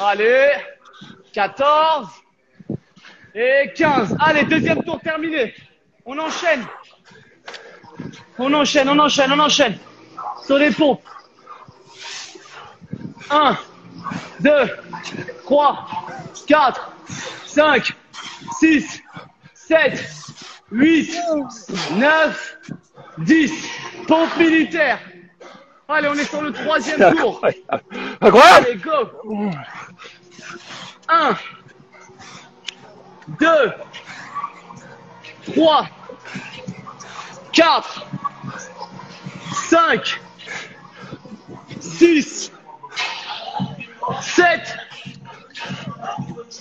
allez, 14 et 15. Allez, deuxième tour terminé. On enchaîne. On enchaîne, on enchaîne, on enchaîne. Sur les pompes. 1, 2, 3, 4, 5, 6, 7, 8, 9, 10. Pompe militaire. Allez, on est sur le troisième tour. Incroyable Allez, go 1, 2, 3, 4, 5, 6, 7,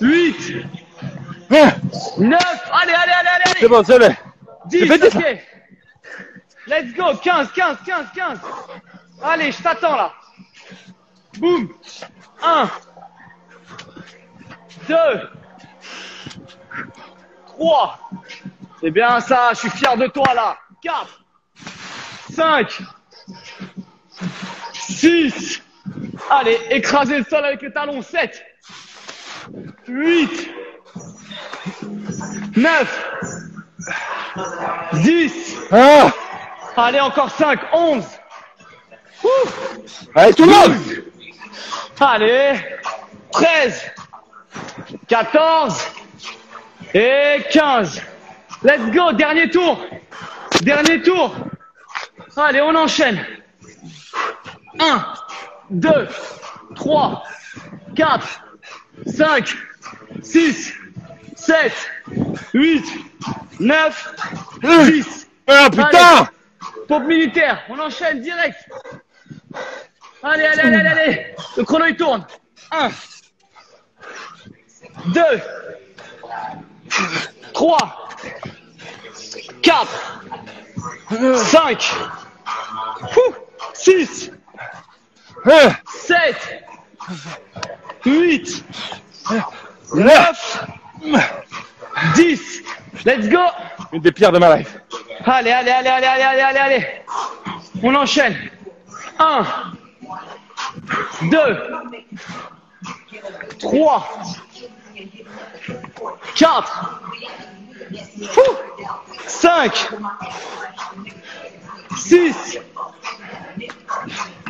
8, Hein 9, allez, allez, allez, allez, C'est bon, c'est bon. 10, J'ai fait dix, ok. Let's go, 15, 15, 15, 15. Allez, je t'attends là. Boum. 1, 2, 3. C'est bien ça, je suis fier de toi là. 4, 5, 6. Allez, écrasez le sol avec le talon. 7, 8, 9, 10. Ah Allez, encore 5, 11. Ouh. Allez, tout le monde Allez, 13, 14 et 15. Let's go, dernier tour. Dernier tour. Allez, on enchaîne. 1, 2, 3, 4, 5, 6, 7, 8, 9, 10. Ah, putain Pompe militaire, on enchaîne direct. Allez, allez, allez, allez, allez. Le chrono il tourne. 1, 2, 3, 4, 5, 6, Hein 7, 8, 9 10. Let's go. Une des pires de ma life. Allez, allez, allez, allez, allez, allez, allez, allez. On enchaîne. 1, 2, 3, 4, 5, 6,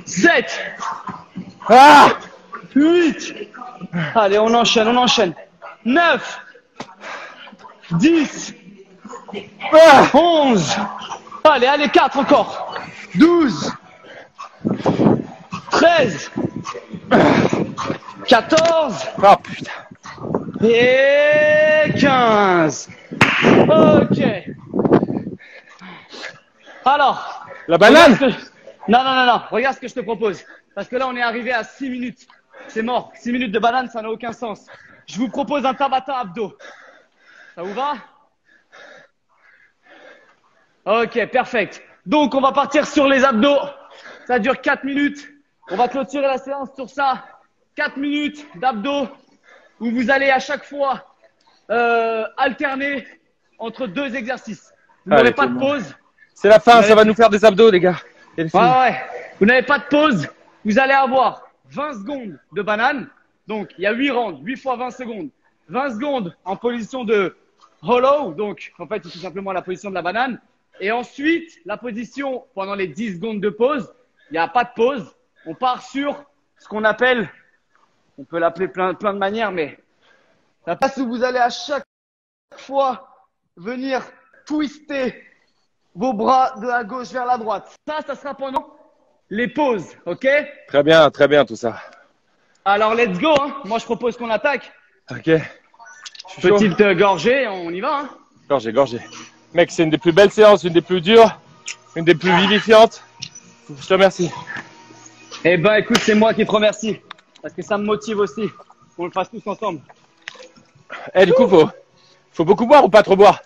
7, Ah. 8. Allez, on enchaîne, on enchaîne. 9, 10, Ah. 11. Allez, allez, 4 encore. 12. 13. 14. Oh putain. Et 15. Ok. Alors. La banane que- Non, non, non, non. Regarde ce que je te propose. Parce que là, on est arrivé à 6 minutes. C'est mort. 6 minutes de banane, ça n'a aucun sens. Je vous propose un Tabata abdos. Ça vous va? Ok, perfect. Donc, on va partir sur les abdos. Ça dure 4 minutes. On va clôturer la séance sur ça. 4 minutes d'abdos où vous allez à chaque fois euh, alterner entre deux exercices. Vous n'aurez pas de pause. C'est la fin, ça va nous faire des abdos, les gars. Et les filles. Ouais, ouais. Vous n'avez pas de pause. Vous allez avoir 20 secondes de banane. Donc, il y a 8 rounds, 8 fois 20 secondes. 20 secondes en position de hollow. Donc, en fait, c'est tout simplement la position de la banane. Et ensuite, la position pendant les 10 secondes de pause. Il n'y a pas de pause. On part sur ce qu'on appelle, on peut l'appeler plein, plein de manières, mais la place où vous allez à chaque fois venir twister vos bras de la gauche vers la droite. Ça, ça sera pendant les pauses, ok? Très bien, très bien tout ça. Alors, let's go. Hein. Moi, je propose qu'on attaque. Ok. Petite euh, gorgée, on y va. Hein. Gorgé, gorgé. Mec, c'est une des plus belles séances, une des plus dures, une des plus vivifiantes. Je te remercie. Eh ben, écoute, c'est moi qui te remercie. Parce que ça me motive aussi. Qu'on le fasse tous ensemble. Eh, du coup, faut, faut beaucoup boire ou pas trop boire?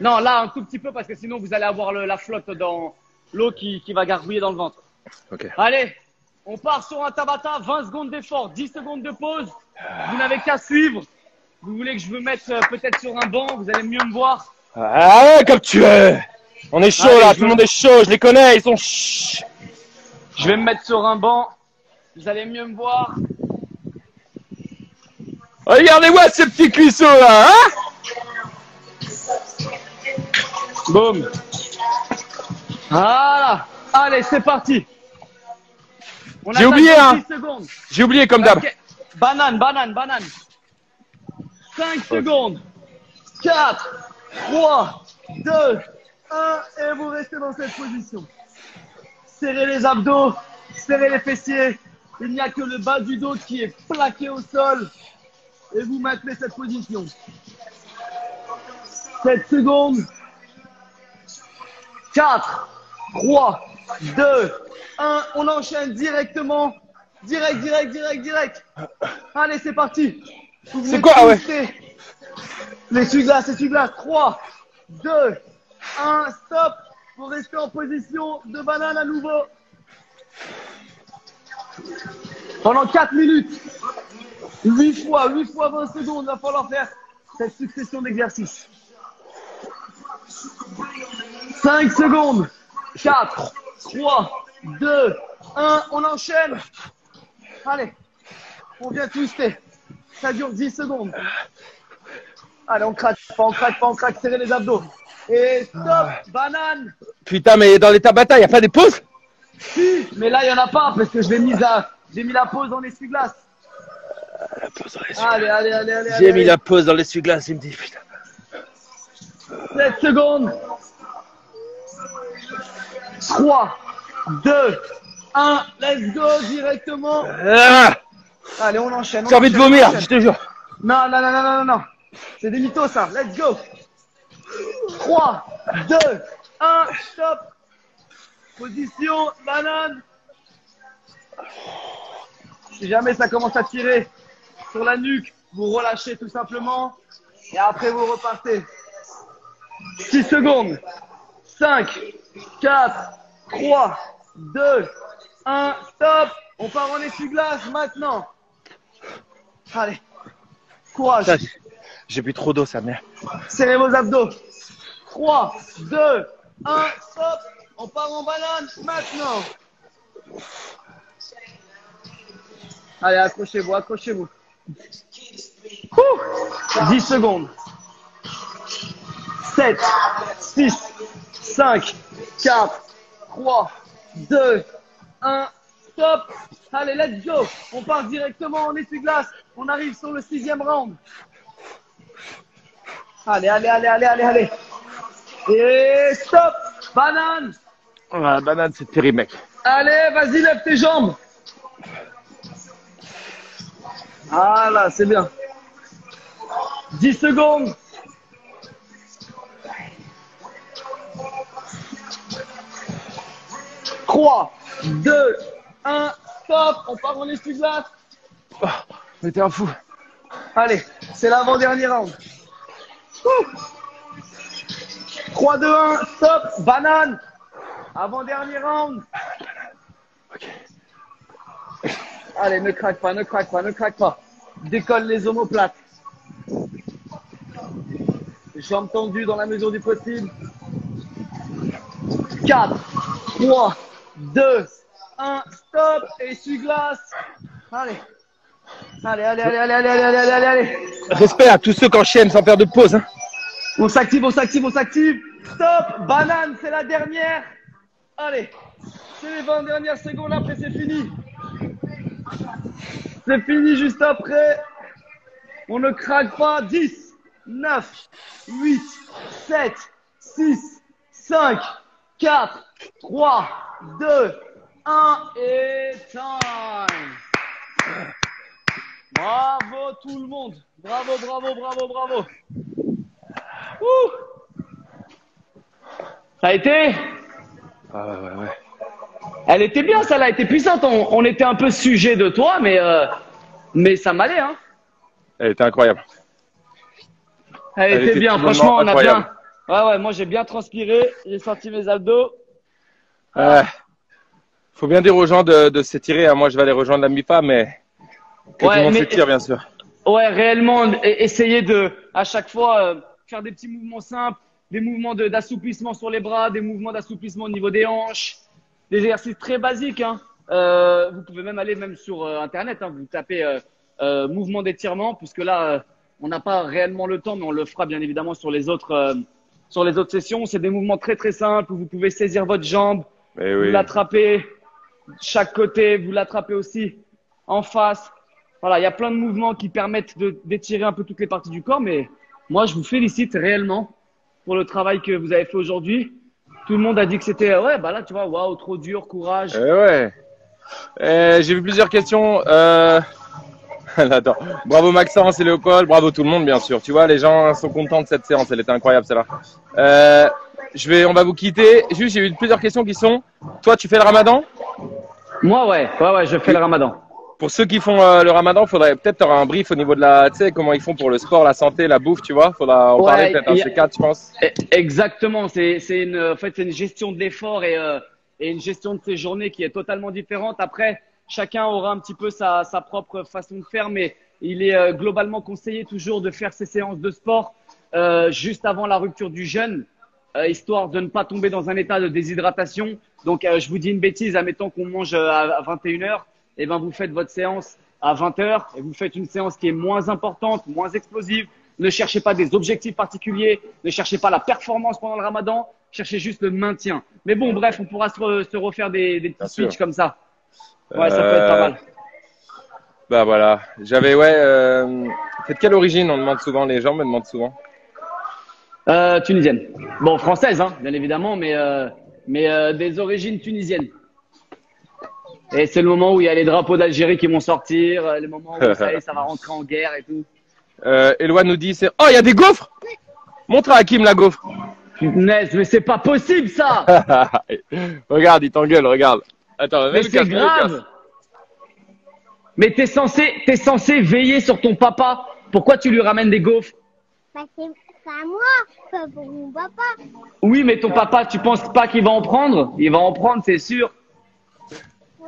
Non, là, un tout petit peu, parce que sinon, vous allez avoir le- la flotte dans l'eau qui, qui va gargouiller dans le ventre. Ok. Allez, on part sur un Tabata, 20 secondes d'effort, 10 secondes de pause. Vous n'avez qu'à suivre. Vous voulez que je vous mette euh, peut-être sur un banc, vous allez mieux me voir. Ah comme tu es On est chaud Allez, là, tout le me- monde est chaud, je les connais, ils sont. Je vais me mettre sur un banc. Vous allez mieux me voir. Regardez-moi ces petits cuisseaux là, hein Boum. Voilà. Allez, c'est parti. J'ai oublié, hein. 10 secondes. J'ai oublié comme d'hab. Banane, banane, banane. 5 secondes. 4, 3, 2, 1. Et vous restez dans cette position. Serrez les abdos, serrez les fessiers. Il n'y a que le bas du dos qui est plaqué au sol. Et vous maintenez cette position. 7 secondes. 4, 3, 2, 1. On enchaîne directement. Direct, direct, direct, direct. Allez, c'est parti. C'est quoi, ouais twister. L'essuie-glace, essuie-glace. 3, 2, 1. Stop. Vous restez en position de banane à nouveau. Pendant 4 minutes. 8 fois, 8 fois 20 secondes. Il va falloir faire cette succession d'exercices. 5 secondes. 4, 3, 2, 1. On enchaîne. Allez. On vient twister. Ça dure 10 secondes. Allez, on craque pas, on craque pas, on craque. Serrez les abdos. Et stop. Banane. Putain, mais dans les tabata, y a pas des pauses Si, mais là, il n'y en a pas parce que je l'ai mis à, j'ai mis la pause dans l'essuie-glace. La pause dans les Allez, allez, allez, allez. J'ai mis la pause dans l'essuie-glace, il me dit putain. 7 secondes. 3, 2, 1. Let's go directement. Ah Allez, on enchaîne. J'ai envie de vomir, je te jure. Non, non, non, non, non, non, non. C'est des mythos, ça. Let's go. 3, 2, 1. Stop. Position, banane. Si jamais ça commence à tirer sur la nuque, vous relâchez tout simplement. Et après, vous repartez. 6 secondes. 5, 4, 3, 2, 1. Stop. On part en essuie-glace maintenant. Allez. Courage. J'ai- bu trop d'eau, sa mère. Serrez vos abdos. 3, 2, 1, stop. On part en banane maintenant. Allez, accrochez-vous, accrochez-vous. Ouh 10 secondes. 7, 6, 5, 4, 3, 2, 1, stop. Allez, let's go. On part directement en essuie-glace. On arrive sur le sixième round. Allez, allez, allez, allez, allez, allez. Et stop. Banane. Ah, banane, c'est terrible, mec. Allez, vas-y, lève tes jambes. Voilà, c'est bien. 10 secondes. Trois, deux, un, stop. On part en essuie-glace. Mais t'es un fou. Allez, c'est l'avant-dernier round. 3, 2, 1, stop, banane. Avant-dernier round. Allez, ne craque pas, ne craque pas, ne craque pas. Décolle les omoplates. Jambes tendues dans la mesure du possible. 4, 3, 2, 1, stop, et essuie-glace. Allez. Allez, allez, allez, allez, allez, allez, allez, allez. Respect à tous ceux qui enchaînent sans faire de pause. Hein. On s'active, on s'active, on s'active. Stop. Banane, c'est la dernière. Allez. C'est les 20 dernières secondes, après c'est fini. C'est fini juste après. On ne craque pas. 10, 9, 8, 7, 6, 5, 4, 3, 2, 1 et time. Bravo tout le monde. Bravo, bravo, bravo, bravo. Ouh. Ça a été Ah, ouais, ouais, ouais. Elle était bien, ça, elle a été puissante. On, on était un peu sujet de toi, mais, euh, mais ça m'allait. Hein. Elle était incroyable. Elle, Elle était, était bien. Franchement, on a incroyable. bien. Ouais, ouais, moi j'ai bien transpiré. J'ai sorti mes abdos. Ouais. Faut bien dire aux gens de, de s'étirer. hein. Moi, je vais aller rejoindre la MIPA, mais que Ouais, tout le monde s'étire, bien sûr. Ouais, réellement, essayer de, à chaque fois, euh, faire des petits mouvements simples, des mouvements de- d'assouplissement sur les bras, des mouvements d'assouplissement au niveau des hanches, des exercices très basiques. Hein. Euh, vous pouvez même aller même sur euh, Internet, hein, vous tapez euh, euh, mouvement d'étirement, puisque là, euh, on n'a pas réellement le temps, mais on le fera bien évidemment sur les autres, euh, sur les autres sessions. C'est des mouvements très très simples où vous pouvez saisir votre jambe, vous oui. l'attrapez de chaque côté, vous l'attrapez aussi en face. Voilà, il y a plein de mouvements qui permettent d'étirer un peu toutes les parties du corps, mais moi, je vous félicite réellement pour le travail que vous avez fait aujourd'hui. Tout le monde a dit que c'était, ouais, bah là, tu vois, waouh, trop dur, courage. Eh ouais. Eh, J'ai vu plusieurs questions. Euh... Attends. Bravo Maxence et Léopold, bravo tout le monde bien sûr. Tu vois, les gens sont contents de cette séance, elle était incroyable celle-là. Euh, je vais, on va vous quitter. Juste, j'ai eu plusieurs questions qui sont. Toi, tu fais le Ramadan? Moi, ouais, ouais, ouais, je fais le ramadan. Pour ceux qui font euh, le Ramadan, faudrait peut-être avoir un brief au niveau de la, tu sais, comment ils font pour le sport, la santé, la bouffe, tu vois. Faudra en Ouais, parler peut-être un a- C4, je pense. Exactement, c'est c'est une en fait c'est une gestion de l'effort et euh, et une gestion de ses journées qui est totalement différente. Après, chacun aura un petit peu sa sa propre façon de faire, mais il est euh, globalement conseillé toujours de faire ses séances de sport euh, juste avant la rupture du jeûne, euh, histoire de ne pas tomber dans un état de déshydratation. Donc, euh, je vous dis une bêtise, admettons qu'on mange euh, à, à 21h, et ben vous faites votre séance à 20h et vous faites une séance qui est moins importante, moins explosive. Ne cherchez pas des objectifs particuliers, ne cherchez pas la performance pendant le ramadan, cherchez juste le maintien. Mais bon, bref, on pourra se, re- se refaire des, petits switches comme ça. Ouais, ça peut être pas Euh, mal. Bah voilà. J'avais, ouais. Euh... C'est de quelle origine? On demande souvent, les gens me demandent souvent. Euh, tunisienne. Bon, française, hein, bien évidemment, mais, euh, mais euh, des origines tunisiennes. Et c'est le moment où il y a les drapeaux d'Algérie qui vont sortir, euh, le moment où ça, va rentrer en guerre et tout. Euh, Eloi nous dit, c'est, oh, il y a des gaufres Montre à Hakim la gaufre. Punaise, mais c'est pas possible ça regarde, il t'engueule, regarde. Attends, Mais c'est grave. Mais t'es censé, t'es censé veiller sur ton papa. Pourquoi tu lui ramènes des gaufres? Bah, c'est pas moi, pas pour mon papa. Oui, mais ton papa, tu penses pas qu'il va en prendre? Il va en prendre, c'est sûr.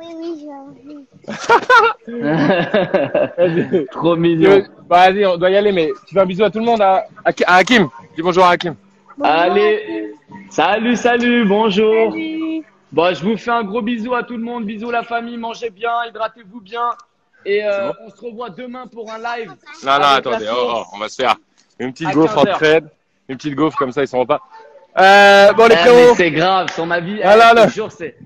Oui, oui, j'ai envie. Trop mignon. Bah, Vas-y, on doit y aller, mais tu fais un bisou à tout le monde, à, à, à Hakim. Dis bonjour à Hakim. Allez, salut, salut, bonjour. Salut. Bon, je vous fais un gros bisou à tout le monde. Bisous la famille. Mangez bien, hydratez-vous bien. Et euh, on se revoit demain pour un live. Non, non, attendez, oh, oh, on va se faire une petite gaufre 15 entre heures. trades. Une petite gaufre comme ça, ils sont pas. Euh, bon, les Eh, mais frérots. c'est grave, sur ma vie. Ah eh, là, te là. c'est.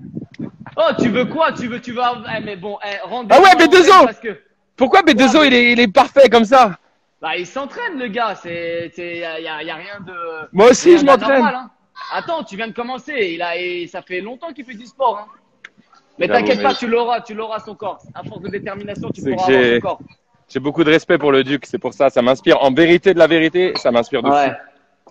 Oh, tu veux quoi? Tu veux, tu veux. avoir- Eh, mais bon, eh, rendez Ah ouais, B2O. Parce que. Pourquoi B2O, il est, il est parfait comme ça? Bah, il s'entraîne, le gars. C'est, c'est, y a, y a- y a rien de. Moi aussi, je m'entraîne. hein. Attends, tu viens de commencer. Il a, et ça fait longtemps qu'il fait du sport. Hein. Mais t'inquiète mais- pas, tu l'auras, tu l'auras son corps. À force de détermination, tu C'est pourras avoir j'ai- son corps. J'ai beaucoup de respect pour le Duc, c'est pour ça, ça m'inspire. En vérité de la vérité, ça m'inspire de Ouais. fou.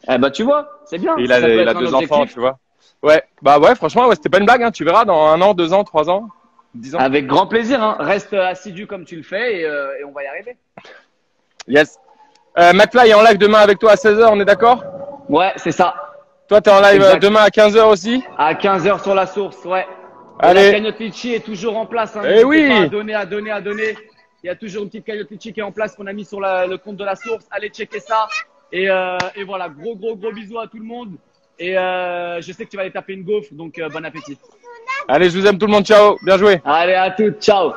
Eh bah, tu vois, c'est bien. Et il Ça a, il a deux objectif. enfants, tu vois. Ouais, bah ouais, franchement, ouais, c'était pas une blague, hein. tu verras dans un an, deux ans, trois ans, dix ans. Avec grand plaisir. Hein. Reste assidu comme tu le fais et, euh, et on va y arriver. Yes. Euh, McFly est en live demain avec toi à 16h, on est d'accord? Ouais, c'est ça. Toi, t'es en live euh, Exact. demain à 15h aussi? À 15h sur la source, ouais. Allez. La cagnotte Litchi est toujours en place. Hein. Eh oui. à donner, à donner, à donner. Il y a toujours une petite cagnotte Litchi qui est en place qu'on a mis sur la- le compte de la source. Allez checker ça. Et, euh, et voilà, gros, gros, gros bisous à tout le monde. Et euh, je sais que tu vas aller taper une gaufre, donc euh, bon appétit. Allez, je vous aime tout le monde, ciao, bien joué. Allez, à toutes, ciao.